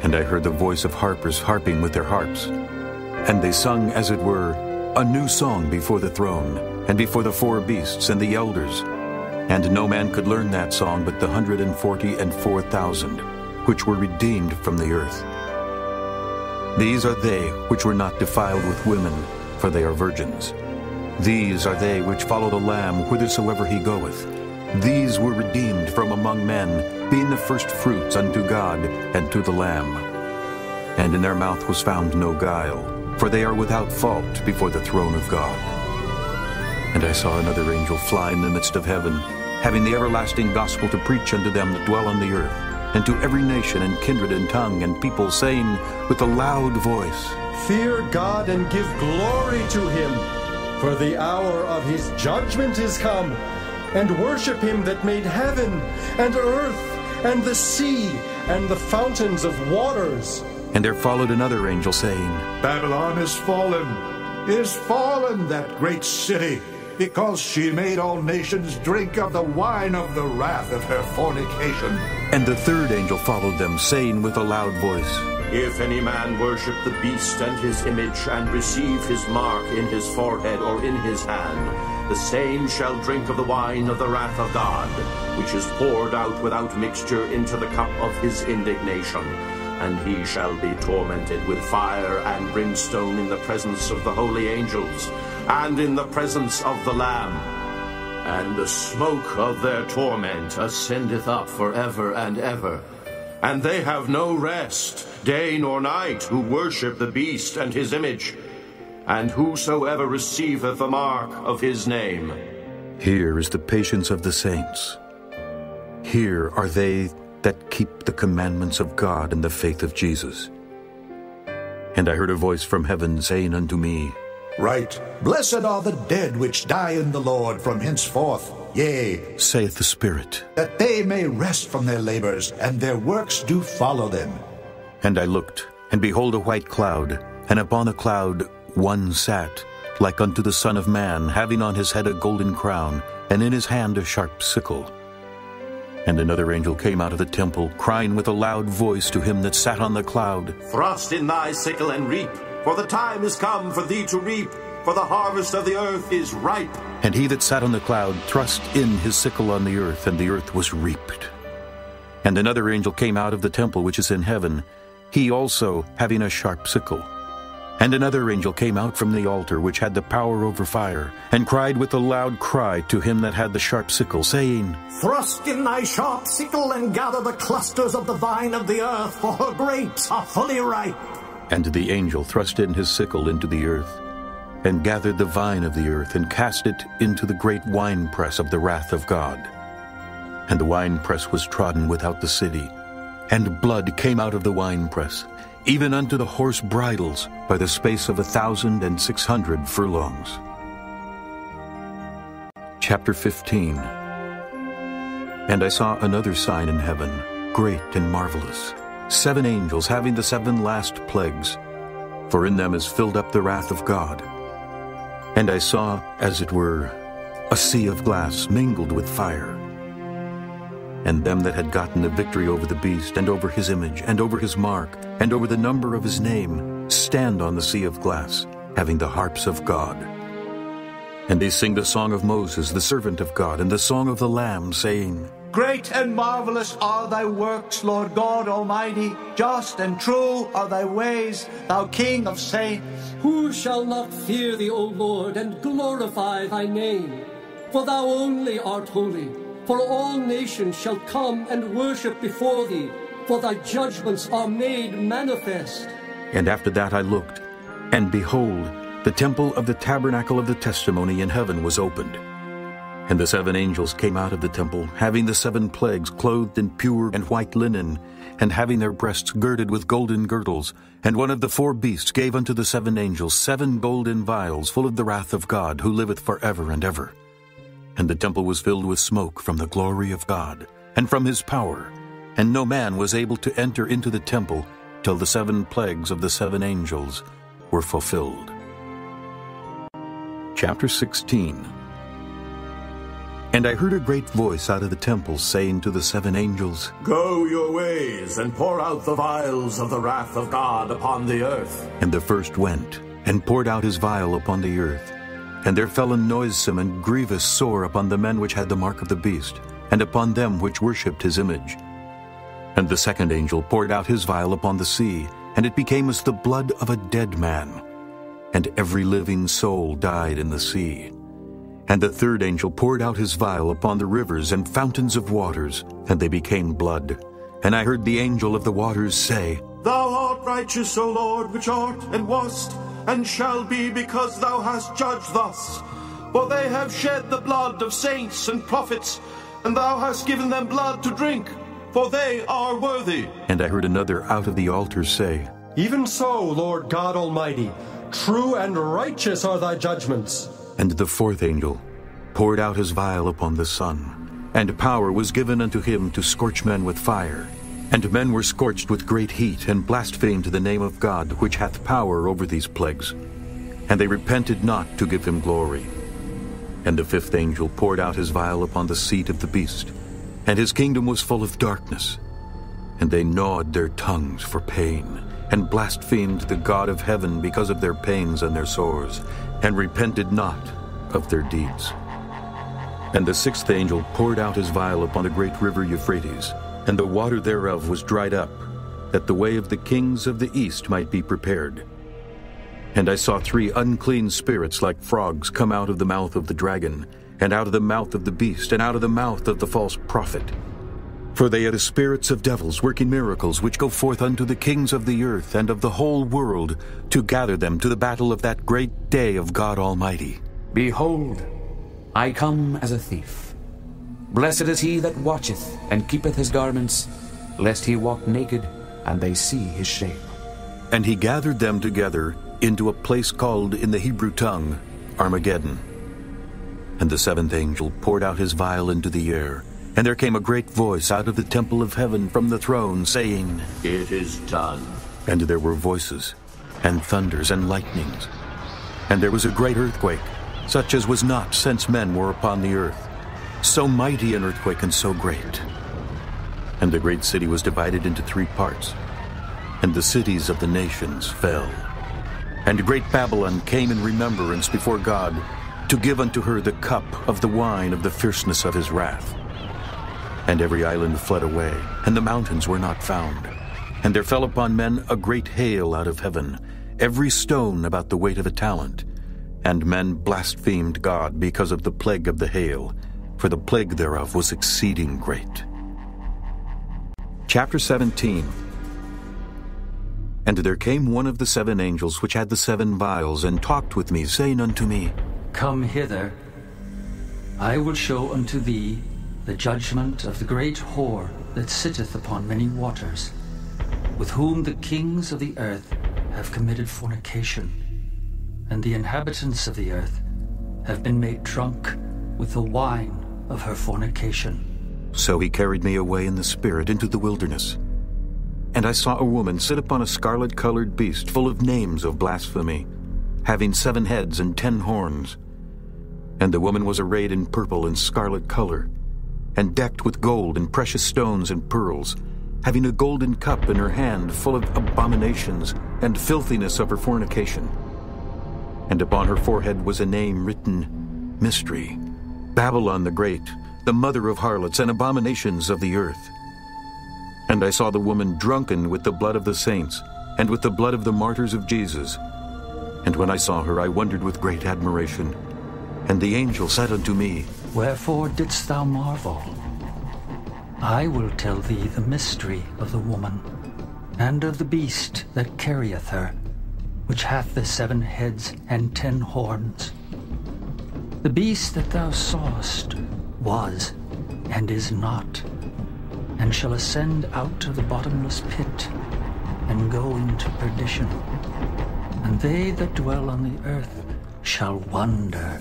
And I heard the voice of harpers harping with their harps. And they sung, as it were, a new song before the throne, and before the four beasts and the elders. And no man could learn that song but the hundred and forty and four thousand, which were redeemed from the earth. These are they which were not defiled with women, for they are virgins. These are they which follow the Lamb whithersoever he goeth. These were redeemed from among men, being the first fruits unto God and to the Lamb. And in their mouth was found no guile, for they are without fault before the throne of God. And I saw another angel fly in the midst of heaven, having the everlasting gospel to preach unto them that dwell on the earth, and to every nation and kindred and tongue and people, saying with a loud voice, Fear God and give glory to him, for the hour of his judgment is come, and worship him that made heaven and earth and the sea and the fountains of waters. And there followed another angel, saying, Babylon is fallen, is fallen, that great city, because she made all nations drink of the wine of the wrath of her fornication. And the third angel followed them, saying with a loud voice, If any man worship the beast and his image, and receive his mark in his forehead or in his hand, the same shall drink of the wine of the wrath of God, which is poured out without mixture into the cup of his indignation. And he shall be tormented with fire and brimstone in the presence of the holy angels, and in the presence of the Lamb. And the smoke of their torment ascendeth up for ever and ever. And they have no rest, day nor night, who worship the beast and his image. And whosoever receiveth the mark of his name. Here is the patience of the saints. Here are they that keep the commandments of God and the faith of Jesus. And I heard a voice from heaven saying unto me, Write, blessed are the dead which die in the Lord from henceforth. Yea, saith the Spirit, that they may rest from their labors, and their works do follow them. And I looked, and behold a white cloud, and upon the cloud one sat, like unto the Son of Man, having on his head a golden crown, and in his hand a sharp sickle. And another angel came out of the temple, crying with a loud voice to him that sat on the cloud, Thrust in thy sickle and reap, for the time is come for thee to reap, for the harvest of the earth is ripe. And he that sat on the cloud thrust in his sickle on the earth, and the earth was reaped. And another angel came out of the temple which is in heaven, he also having a sharp sickle. And another angel came out from the altar which had the power over fire, and cried with a loud cry to him that had the sharp sickle, saying, Thrust in thy sharp sickle, and gather the clusters of the vine of the earth, for her grapes are fully ripe. And the angel thrust in his sickle into the earth, and gathered the vine of the earth, and cast it into the great winepress of the wrath of God. And the winepress was trodden without the city, and blood came out of the winepress, even unto the horse bridles, by the space of a thousand and six hundred furlongs. Chapter 15 And I saw another sign in heaven, great and marvelous, seven angels having the seven last plagues, for in them is filled up the wrath of God. And I saw, as it were, a sea of glass mingled with fire. And them that had gotten the victory over the beast, and over his image, and over his mark, and over the number of his name, stand on the sea of glass, having the harps of God. And they sing the song of Moses, the servant of God, and the song of the Lamb, saying, Great and marvelous are thy works, Lord God Almighty. Just and true are thy ways, thou King of saints. Who shall not fear thee, O Lord, and glorify thy name? For thou only art holy. For all nations shall come and worship before thee, for thy judgments are made manifest. And after that I looked, and behold, the temple of the tabernacle of the testimony in heaven was opened. And the seven angels came out of the temple, having the seven plagues, clothed in pure and white linen, and having their breasts girded with golden girdles. And one of the four beasts gave unto the seven angels seven golden vials, full of the wrath of God, who liveth for ever and ever. And the temple was filled with smoke from the glory of God, and from his power. And no man was able to enter into the temple till the seven plagues of the seven angels were fulfilled. Chapter 16 And I heard a great voice out of the temple saying to the seven angels, Go your ways, and pour out the vials of the wrath of God upon the earth. And the first went, and poured out his vial upon the earth. And there fell a noisome and grievous sore upon the men which had the mark of the beast, and upon them which worshipped his image. And the second angel poured out his vial upon the sea, and it became as the blood of a dead man. And every living soul died in the sea. And the third angel poured out his vial upon the rivers and fountains of waters, and they became blood. And I heard the angel of the waters say, Thou art righteous, O Lord, which art and wast, and shall be, because thou hast judged thus. For they have shed the blood of saints and prophets, and thou hast given them blood to drink, for they are worthy. And I heard another out of the altar say, Even so, Lord God Almighty, true and righteous are thy judgments. And the fourth angel poured out his vial upon the sun, and power was given unto him to scorch men with fire. And men were scorched with great heat, and blasphemed the name of God, which hath power over these plagues. And they repented not to give him glory. And the fifth angel poured out his vial upon the seat of the beast, and his kingdom was full of darkness. And they gnawed their tongues for pain, and blasphemed the God of heaven because of their pains and their sores, and repented not of their deeds. And the sixth angel poured out his vial upon the great river Euphrates, and the water thereof was dried up, that the way of the kings of the east might be prepared. And I saw three unclean spirits like frogs come out of the mouth of the dragon, and out of the mouth of the beast, and out of the mouth of the false prophet. For they are the spirits of devils working miracles, which go forth unto the kings of the earth and of the whole world, to gather them to the battle of that great day of God Almighty. Behold, I come as a thief. Blessed is he that watcheth and keepeth his garments, lest he walk naked, and they see his shame. And he gathered them together into a place called in the Hebrew tongue Armageddon. And the seventh angel poured out his vial into the air, and there came a great voice out of the temple of heaven from the throne, saying, It is done. And there were voices, and thunders, and lightnings. And there was a great earthquake, such as was not since men were upon the earth. So mighty an earthquake and so great. And the great city was divided into three parts, and the cities of the nations fell. And great Babylon came in remembrance before God to give unto her the cup of the wine of the fierceness of his wrath. And every island fled away, and the mountains were not found. And there fell upon men a great hail out of heaven, every stone about the weight of a talent. And men blasphemed God because of the plague of the hail, for the plague thereof was exceeding great. Chapter 17 And there came one of the seven angels which had the seven vials, and talked with me, saying unto me, Come hither. I will show unto thee the judgment of the great whore that sitteth upon many waters, with whom the kings of the earth have committed fornication, and the inhabitants of the earth have been made drunk with the wine of her fornication. So he carried me away in the spirit into the wilderness. And I saw a woman sit upon a scarlet colored beast full of names of blasphemy, having seven heads and ten horns. And the woman was arrayed in purple and scarlet color, and decked with gold and precious stones and pearls, having a golden cup in her hand full of abominations and filthiness of her fornication. And upon her forehead was a name written Mystery, Babylon the Great, the mother of harlots and abominations of the earth. And I saw the woman drunken with the blood of the saints, and with the blood of the martyrs of Jesus. And when I saw her, I wondered with great admiration. And the angel said unto me, Wherefore didst thou marvel? I will tell thee the mystery of the woman, and of the beast that carrieth her, which hath the seven heads and ten horns. The beast that thou sawest was, and is not, and shall ascend out of the bottomless pit, and go into perdition. And they that dwell on the earth shall wonder,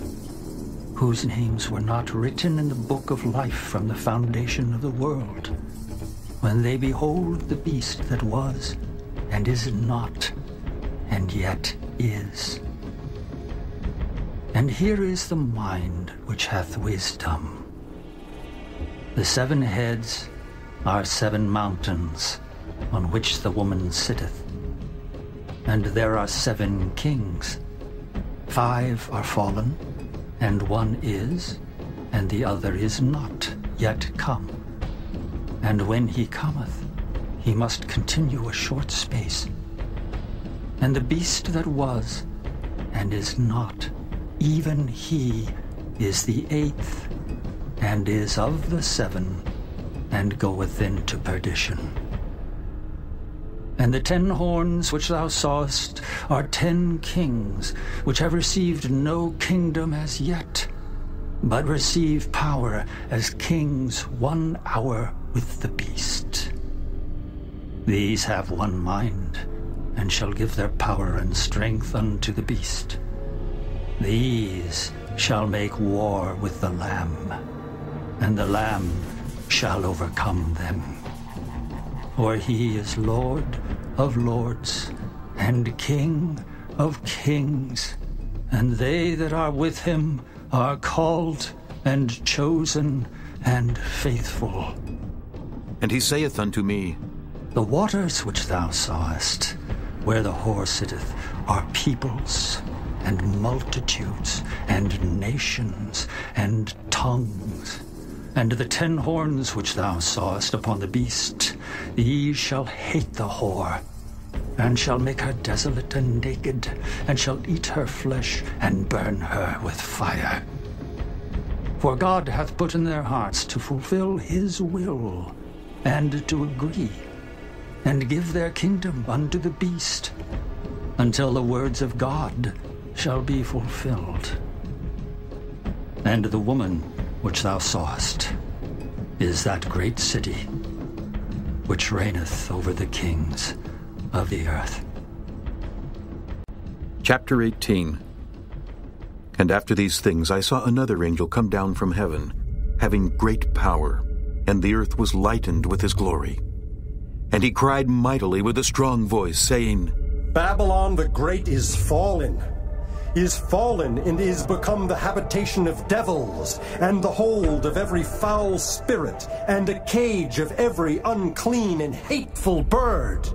whose names were not written in the book of life from the foundation of the world, when they behold the beast that was, and is not, and yet is. And here is the mind which hath wisdom. The seven heads are seven mountains on which the woman sitteth. And there are seven kings. Five are fallen, and one is, and the other is not yet come. And when he cometh, he must continue a short space. And the beast that was, and is not, even he is the eighth, and is of the seven, and goeth into perdition. And the ten horns which thou sawest are ten kings, which have received no kingdom as yet, but receive power as kings one hour with the beast. These have one mind, and shall give their power and strength unto the beast. These shall make war with the Lamb, and the Lamb shall overcome them. For he is Lord of lords and King of kings, and they that are with him are called and chosen and faithful. And he saith unto me, The waters which thou sawest, where the whore sitteth, are peoples and multitudes and nations and tongues. And the ten horns which thou sawest upon the beast, these shall hate the whore, and shall make her desolate and naked, and shall eat her flesh, and burn her with fire. For God hath put in their hearts to fulfill his will, and to agree, and give their kingdom unto the beast, until the words of God shall be fulfilled. And the woman which thou sawest is that great city which reigneth over the kings of the earth. Chapter 18 And after these things I saw another angel come down from heaven, having great power, and the earth was lightened with his glory. And he cried mightily with a strong voice, saying, Babylon the Great is fallen, is fallen, and is become the habitation of devils, and the hold of every foul spirit, and a cage of every unclean and hateful bird.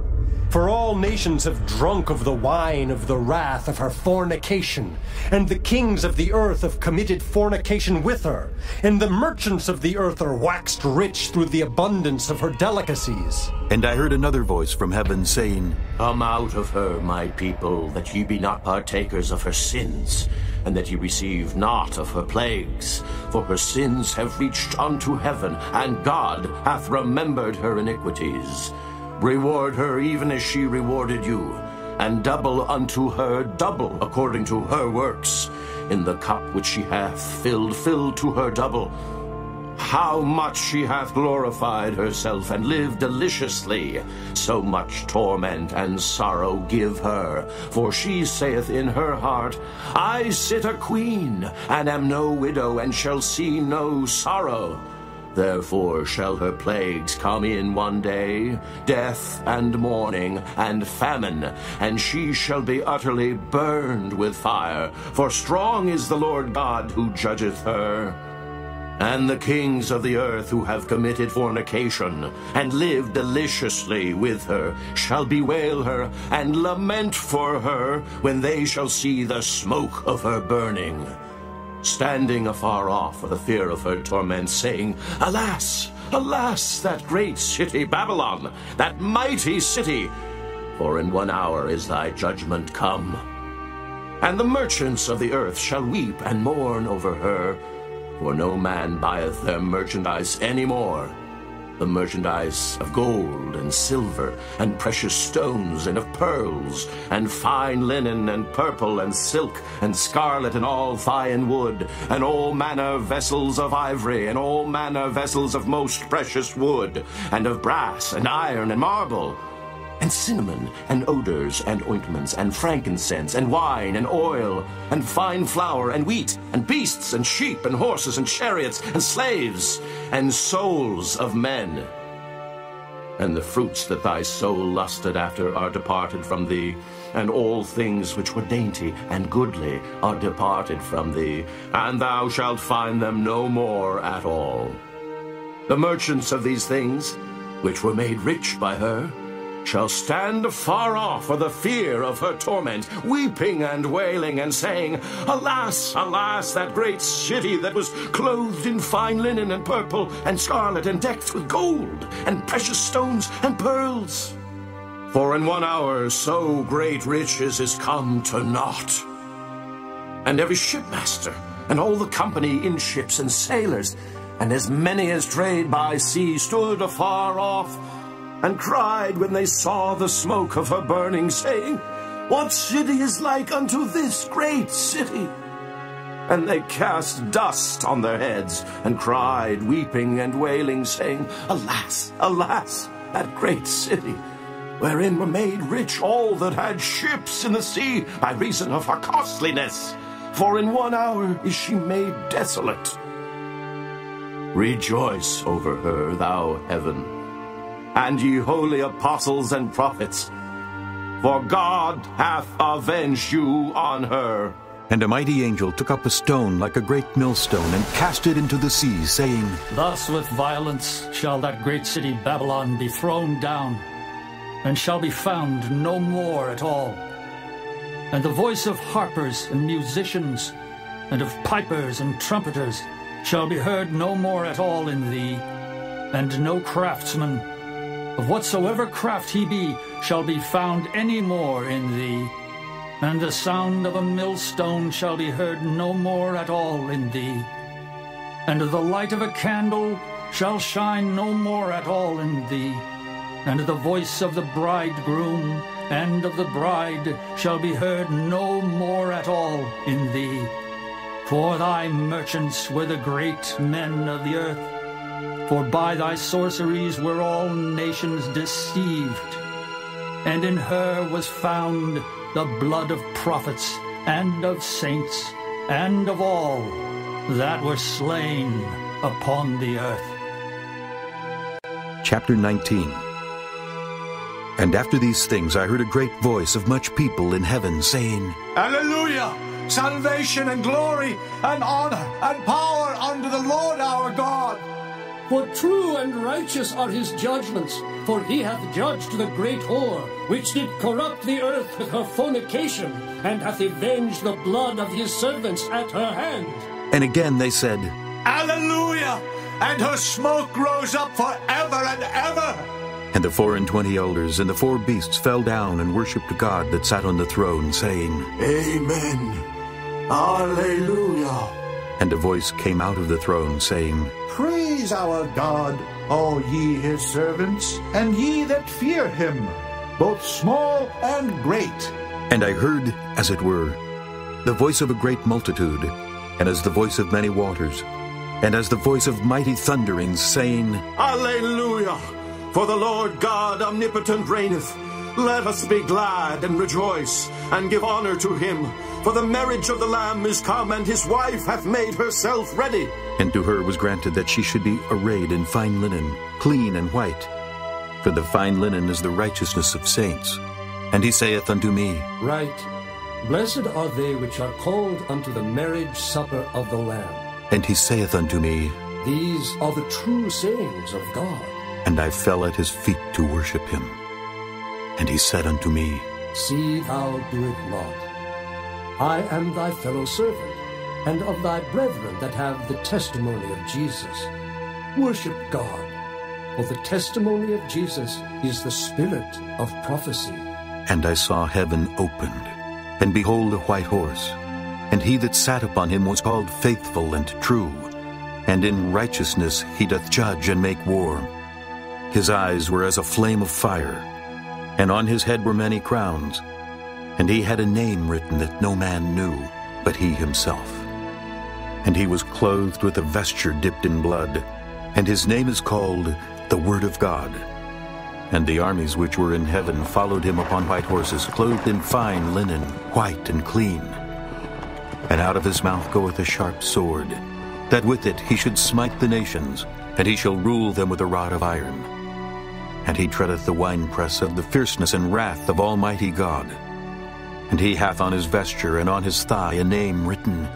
For all nations have drunk of the wine of the wrath of her fornication, and the kings of the earth have committed fornication with her, and the merchants of the earth are waxed rich through the abundance of her delicacies. And I heard another voice from heaven saying, Come out of her, my people, that ye be not partakers of her sins, and that ye receive not of her plagues. For her sins have reached unto heaven, and God hath remembered her iniquities. Reward her even as she rewarded you, and double unto her double according to her works. In the cup which she hath filled, fill to her double. How much she hath glorified herself and lived deliciously, so much torment and sorrow give her. For she saith in her heart, I sit a queen, and am no widow, and shall see no sorrow. Therefore shall her plagues come in one day, death and mourning and famine, and she shall be utterly burned with fire. For strong is the Lord God who judgeth her. And the kings of the earth who have committed fornication, and lived deliciously with her, shall bewail her, and lament for her, when they shall see the smoke of her burning standing afar off for the fear of her torment, saying, Alas, alas, that great city Babylon, that mighty city! For in one hour is thy judgment come. And the merchants of the earth shall weep and mourn over her, for no man buyeth their merchandise any more the merchandise of gold and silver, and precious stones, and of pearls, and fine linen, and purple, and silk, and scarlet, and all fine wood, and all manner vessels of ivory, and all manner vessels of most precious wood, and of brass, and iron, and marble and cinnamon, and odors, and ointments, and frankincense, and wine, and oil, and fine flour, and wheat, and beasts, and sheep, and horses, and chariots, and slaves, and souls of men. And the fruits that thy soul lusted after are departed from thee, and all things which were dainty and goodly are departed from thee, and thou shalt find them no more at all. The merchants of these things, which were made rich by her, shall stand far off for the fear of her torment, weeping and wailing, and saying, Alas, alas, that great city that was clothed in fine linen and purple and scarlet and decked with gold and precious stones and pearls. For in one hour so great riches is come to naught. And every shipmaster and all the company in ships and sailors, and as many as trade by sea, stood afar off and cried when they saw the smoke of her burning, saying, What city is like unto this great city? And they cast dust on their heads, and cried, weeping and wailing, saying, Alas, alas, that great city, wherein were made rich all that had ships in the sea by reason of her costliness. For in one hour is she made desolate. Rejoice over her, thou heaven and ye holy apostles and prophets, for God hath avenged you on her. And a mighty angel took up a stone like a great millstone and cast it into the sea, saying, Thus with violence shall that great city Babylon be thrown down, and shall be found no more at all. And the voice of harpers and musicians, and of pipers and trumpeters, shall be heard no more at all in thee, and no craftsman of whatsoever craft he be, shall be found any more in thee. And the sound of a millstone shall be heard no more at all in thee. And the light of a candle shall shine no more at all in thee, and the voice of the bridegroom and of the bride shall be heard no more at all in thee. For thy merchants were the great men of the earth, for by thy sorceries were all nations deceived. And in her was found the blood of prophets and of saints and of all that were slain upon the earth. Chapter 19 And after these things I heard a great voice of much people in heaven saying, Alleluia! Salvation and glory and honor and power unto the Lord our God. For true and righteous are his judgments, for he hath judged the great whore, which did corrupt the earth with her fornication, and hath avenged the blood of his servants at her hand. And again they said, Alleluia! And her smoke rose up for ever and ever. And the four and twenty elders and the four beasts fell down and worshipped God that sat on the throne, saying, Amen. Alleluia. And a voice came out of the throne, saying, Praise our God, all ye his servants, and ye that fear him, both small and great. And I heard, as it were, the voice of a great multitude, and as the voice of many waters, and as the voice of mighty thunderings, saying, Alleluia! For the Lord God omnipotent reigneth. Let us be glad and rejoice, and give honor to him. For the marriage of the Lamb is come, and his wife hath made herself ready. And to her was granted that she should be arrayed in fine linen, clean and white. For the fine linen is the righteousness of saints. And he saith unto me, Write. Blessed are they which are called unto the marriage supper of the Lamb. And he saith unto me, These are the true sayings of God. And I fell at his feet to worship him. And he said unto me, See thou do it not. I am thy fellow servant, and of thy brethren that have the testimony of Jesus. Worship God, for the testimony of Jesus is the spirit of prophecy. And I saw heaven opened, and behold a white horse. And he that sat upon him was called Faithful and True, and in righteousness he doth judge and make war. His eyes were as a flame of fire, and on his head were many crowns. And he had a name written that no man knew, but he himself. And he was clothed with a vesture dipped in blood, and his name is called the Word of God. And the armies which were in heaven followed him upon white horses, clothed in fine linen, white and clean. And out of his mouth goeth a sharp sword, that with it he should smite the nations, and he shall rule them with a rod of iron. And he treadeth the winepress of the fierceness and wrath of Almighty God. And he hath on his vesture and on his thigh a name written,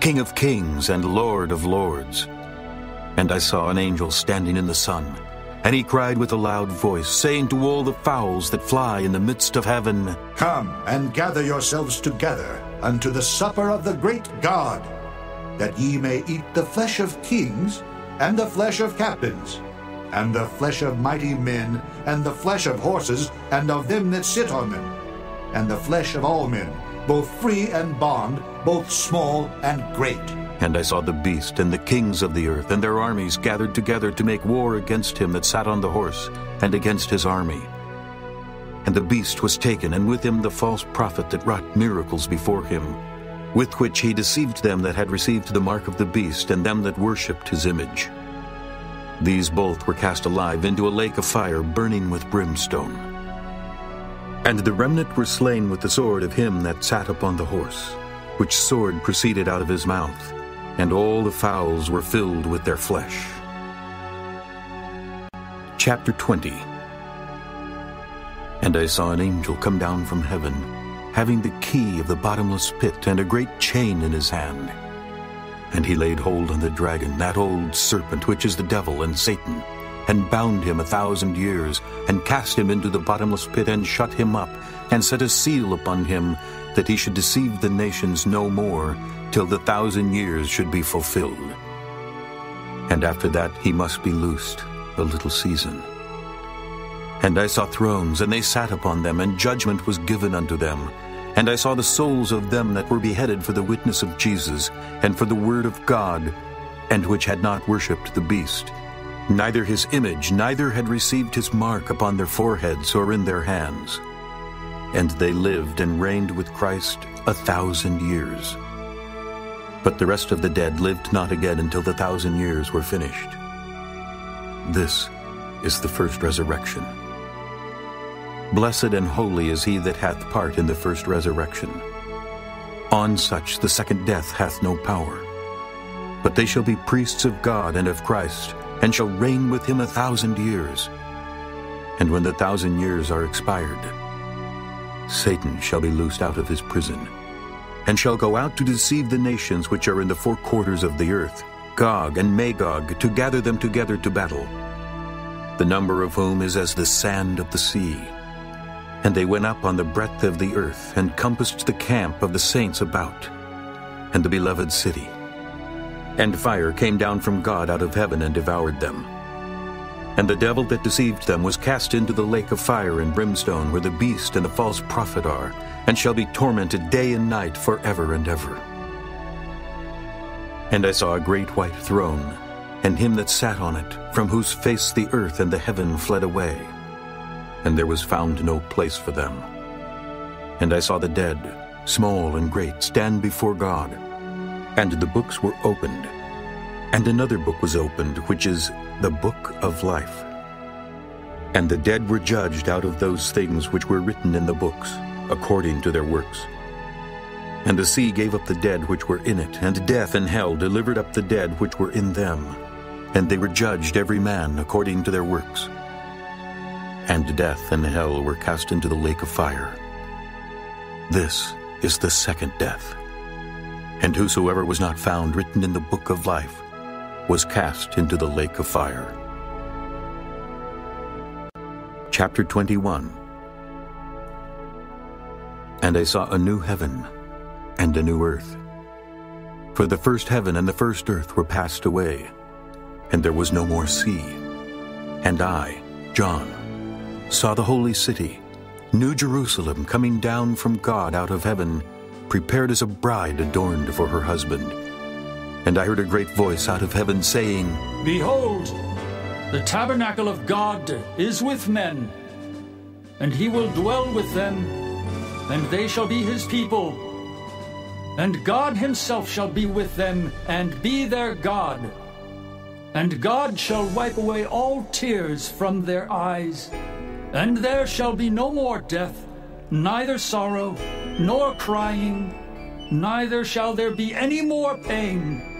King of kings and Lord of lords. And I saw an angel standing in the sun, and he cried with a loud voice, saying to all the fowls that fly in the midst of heaven, Come and gather yourselves together unto the supper of the great God, that ye may eat the flesh of kings, and the flesh of captains, and the flesh of mighty men, and the flesh of horses, and of them that sit on them, and the flesh of all men, both free and bond, both small and great. And I saw the beast and the kings of the earth and their armies gathered together to make war against him that sat on the horse, and against his army. And the beast was taken, and with him the false prophet that wrought miracles before him, with which he deceived them that had received the mark of the beast, and them that worshipped his image. These both were cast alive into a lake of fire burning with brimstone. And the remnant were slain with the sword of him that sat upon the horse, which sword proceeded out of his mouth, and all the fowls were filled with their flesh. Chapter 20 And I saw an angel come down from heaven, having the key of the bottomless pit and a great chain in his hand. And he laid hold on the dragon, that old serpent which is the devil and Satan, and bound him a thousand years, and cast him into the bottomless pit, and shut him up, and set a seal upon him, that he should deceive the nations no more, till the thousand years should be fulfilled. And after that he must be loosed a little season. And I saw thrones, and they sat upon them, and judgment was given unto them. And I saw the souls of them that were beheaded for the witness of Jesus, and for the word of God, and which had not worshipped the beast, neither his image, neither had received his mark upon their foreheads or in their hands. And they lived and reigned with Christ a thousand years. But the rest of the dead lived not again until the thousand years were finished. This is the first resurrection. Blessed and holy is he that hath part in the first resurrection. On such the second death hath no power. But they shall be priests of God and of Christ, and shall reign with him a thousand years. And when the thousand years are expired, Satan shall be loosed out of his prison, and shall go out to deceive the nations which are in the four quarters of the earth, Gog and Magog, to gather them together to battle, the number of whom is as the sand of the sea. And they went up on the breadth of the earth, and compassed the camp of the saints about, and the beloved city. And fire came down from God out of heaven and devoured them. And the devil that deceived them was cast into the lake of fire and brimstone, where the beast and the false prophet are, and shall be tormented day and night for ever and ever. And I saw a great white throne, and him that sat on it, from whose face the earth and the heaven fled away, and there was found no place for them. And I saw the dead, small and great, stand before God, and the books were opened. And another book was opened, which is the book of life. And the dead were judged out of those things which were written in the books, according to their works. And the sea gave up the dead which were in it, and death and hell delivered up the dead which were in them. And they were judged every man according to their works. And death and hell were cast into the lake of fire. This is the second death. And whosoever was not found written in the book of life was cast into the lake of fire. Chapter 21 And I saw a new heaven and a new earth. For the first heaven and the first earth were passed away, and there was no more sea. And I, John, saw the holy city, New Jerusalem, coming down from God out of heaven, prepared as a bride adorned for her husband. And I heard a great voice out of heaven saying, Behold, the tabernacle of God is with men, and he will dwell with them, and they shall be his people. And God himself shall be with them, and be their God. And God shall wipe away all tears from their eyes, and there shall be no more death, neither sorrow, nor crying, neither shall there be any more pain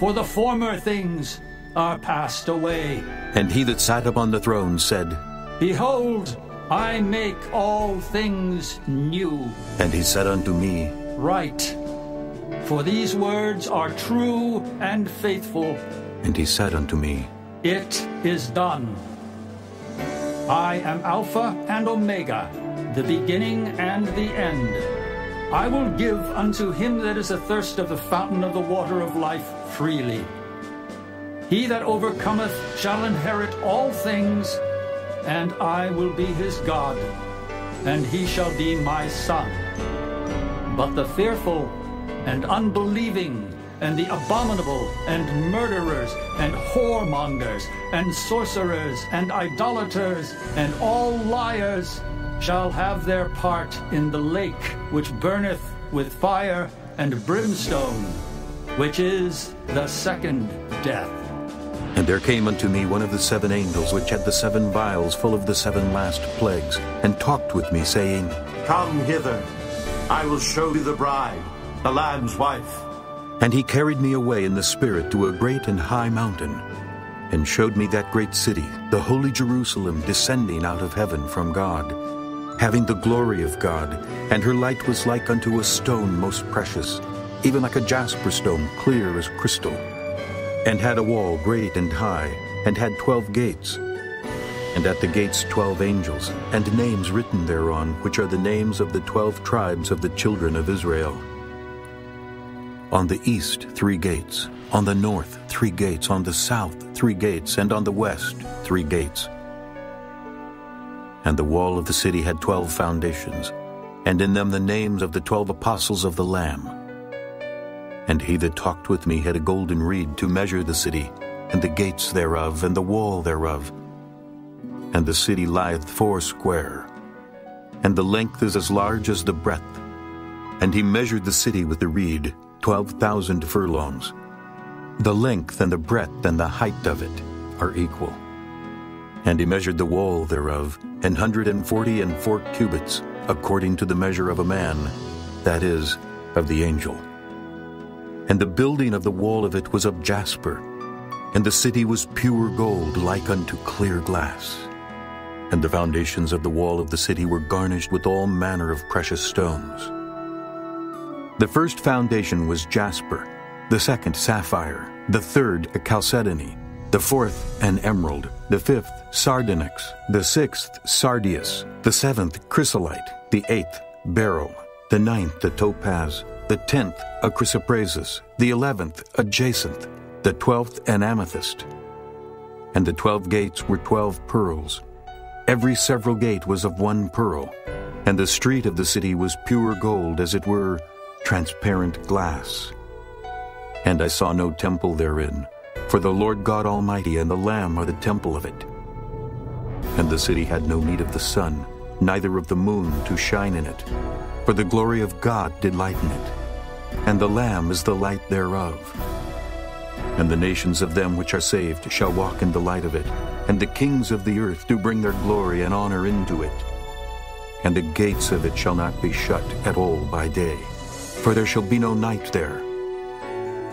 for the former things are passed away. And he that sat upon the throne said, Behold, I make all things new. And he said unto me, Write, for these words are true and faithful. And he said unto me, It is done. I am Alpha and Omega, the beginning and the end. I will give unto him that is athirst of the fountain of the water of life freely. He that overcometh shall inherit all things, and I will be his God, and he shall be my son. But the fearful and unbelieving, and the abominable, and murderers, and whoremongers, and sorcerers, and idolaters, and all liars, shall have their part in the lake which burneth with fire and brimstone, which is the second death. And there came unto me one of the seven angels which had the seven vials full of the seven last plagues, and talked with me, saying, Come hither, I will show thee the bride, the Lamb's wife. And he carried me away in the Spirit to a great and high mountain, and showed me that great city, the holy Jerusalem, descending out of heaven from God having the glory of God, and her light was like unto a stone most precious, even like a jasper stone, clear as crystal, and had a wall great and high, and had twelve gates. And at the gates twelve angels, and names written thereon, which are the names of the twelve tribes of the children of Israel. On the east three gates, on the north three gates, on the south three gates, and on the west three gates. And the wall of the city had twelve foundations, and in them the names of the twelve apostles of the Lamb. And he that talked with me had a golden reed to measure the city, and the gates thereof, and the wall thereof. And the city lieth foursquare, and the length is as large as the breadth. And he measured the city with the reed, twelve thousand furlongs. The length and the breadth and the height of it are equal. And he measured the wall thereof, an hundred and forty and four cubits, according to the measure of a man, that is, of the angel. And the building of the wall of it was of jasper, and the city was pure gold like unto clear glass. And the foundations of the wall of the city were garnished with all manner of precious stones. The first foundation was jasper, the second sapphire, the third a chalcedony, the fourth an emerald, the fifth sardonyx, the sixth sardius, the seventh chrysolite, the eighth beryl, the ninth a topaz, the tenth a chrysoprasus, the eleventh a jacinth, the twelfth an amethyst. And the twelve gates were twelve pearls. Every several gate was of one pearl, and the street of the city was pure gold, as it were transparent glass. And I saw no temple therein, for the Lord God Almighty and the Lamb are the temple of it. And the city had no need of the sun, neither of the moon to shine in it, for the glory of God did lighten it and the Lamb is the light thereof. And the nations of them which are saved shall walk in the light of it, and the kings of the earth do bring their glory and honor into it. And the gates of it shall not be shut at all by day, for there shall be no night there.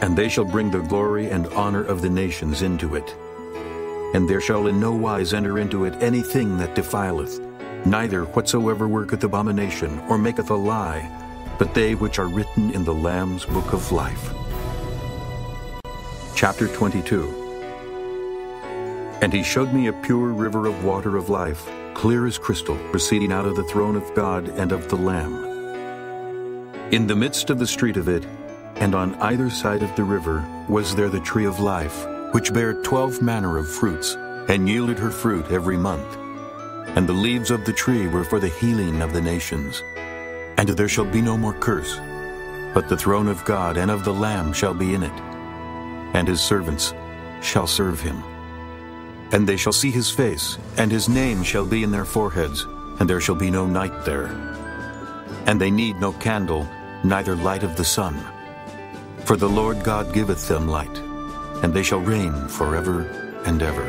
And they shall bring the glory and honor of the nations into it. And there shall in no wise enter into it anything that defileth, neither whatsoever worketh abomination, or maketh a lie, but they which are written in the Lamb's book of life. Chapter 22 And he showed me a pure river of water of life, clear as crystal, proceeding out of the throne of God and of the Lamb. In the midst of the street of it, and on either side of the river, was there the tree of life, which bare twelve manner of fruits, and yielded her fruit every month. And the leaves of the tree were for the healing of the nations. And there shall be no more curse, but the throne of God and of the Lamb shall be in it, and his servants shall serve him. And they shall see his face, and his name shall be in their foreheads, and there shall be no night there. And they need no candle, neither light of the sun. For the Lord God giveth them light, and they shall reign forever and ever.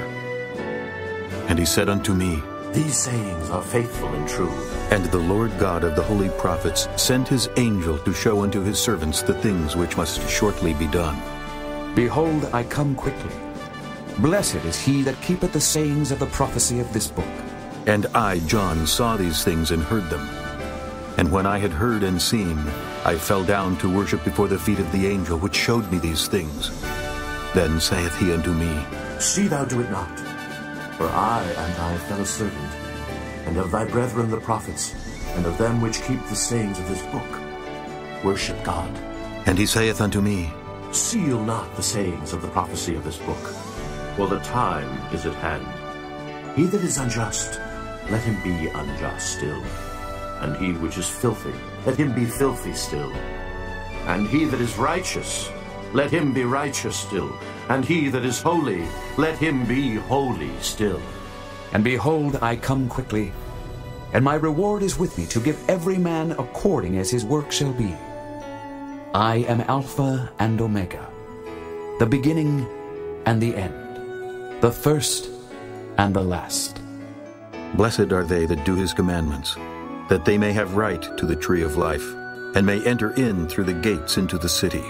And he said unto me, These sayings are faithful and true. And the Lord God of the holy prophets sent his angel to show unto his servants the things which must shortly be done. Behold, I come quickly. Blessed is he that keepeth the sayings of the prophecy of this book. And I, John, saw these things and heard them. And when I had heard and seen, I fell down to worship before the feet of the angel which showed me these things. Then saith he unto me, See thou do it not, for I am thy fellow servant, and of thy brethren the prophets, and of them which keep the sayings of this book. Worship God. And he saith unto me, Seal not the sayings of the prophecy of this book, for the time is at hand. He that is unjust, let him be unjust still. And he which is filthy, let him be filthy still. And he that is righteous, let him be righteous still. And he that is holy, let him be holy still. And behold, I come quickly, and my reward is with me to give every man according as his work shall be. I am Alpha and Omega, the beginning and the end, the first and the last. Blessed are they that do his commandments, that they may have right to the tree of life, and may enter in through the gates into the city.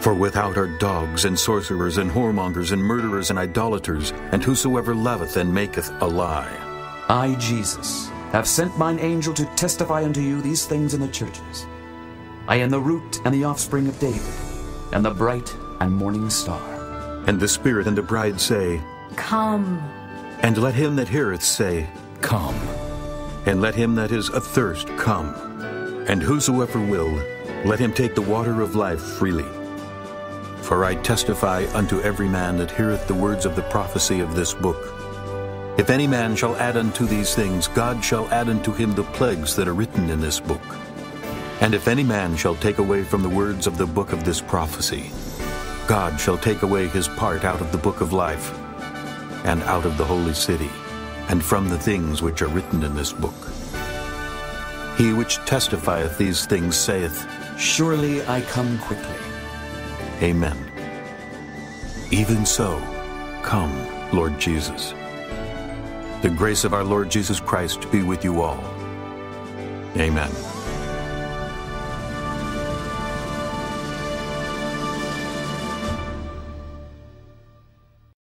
For without are dogs, and sorcerers, and whoremongers, and murderers, and idolaters, and whosoever loveth and maketh a lie. I, Jesus, have sent mine angel to testify unto you these things in the churches. I am the root and the offspring of David, and the bright and morning star. And the Spirit and the bride say, Come. And let him that heareth say, Come. And let him that is athirst come. And whosoever will, let him take the water of life freely. For I testify unto every man that heareth the words of the prophecy of this book. If any man shall add unto these things, God shall add unto him the plagues that are written in this book. And if any man shall take away from the words of the book of this prophecy, God shall take away his part out of the book of life, and out of the holy city, and from the things which are written in this book. He which testifieth these things saith, Surely I come quickly. Amen. Even so, come, Lord Jesus. The grace of our Lord Jesus Christ be with you all. Amen.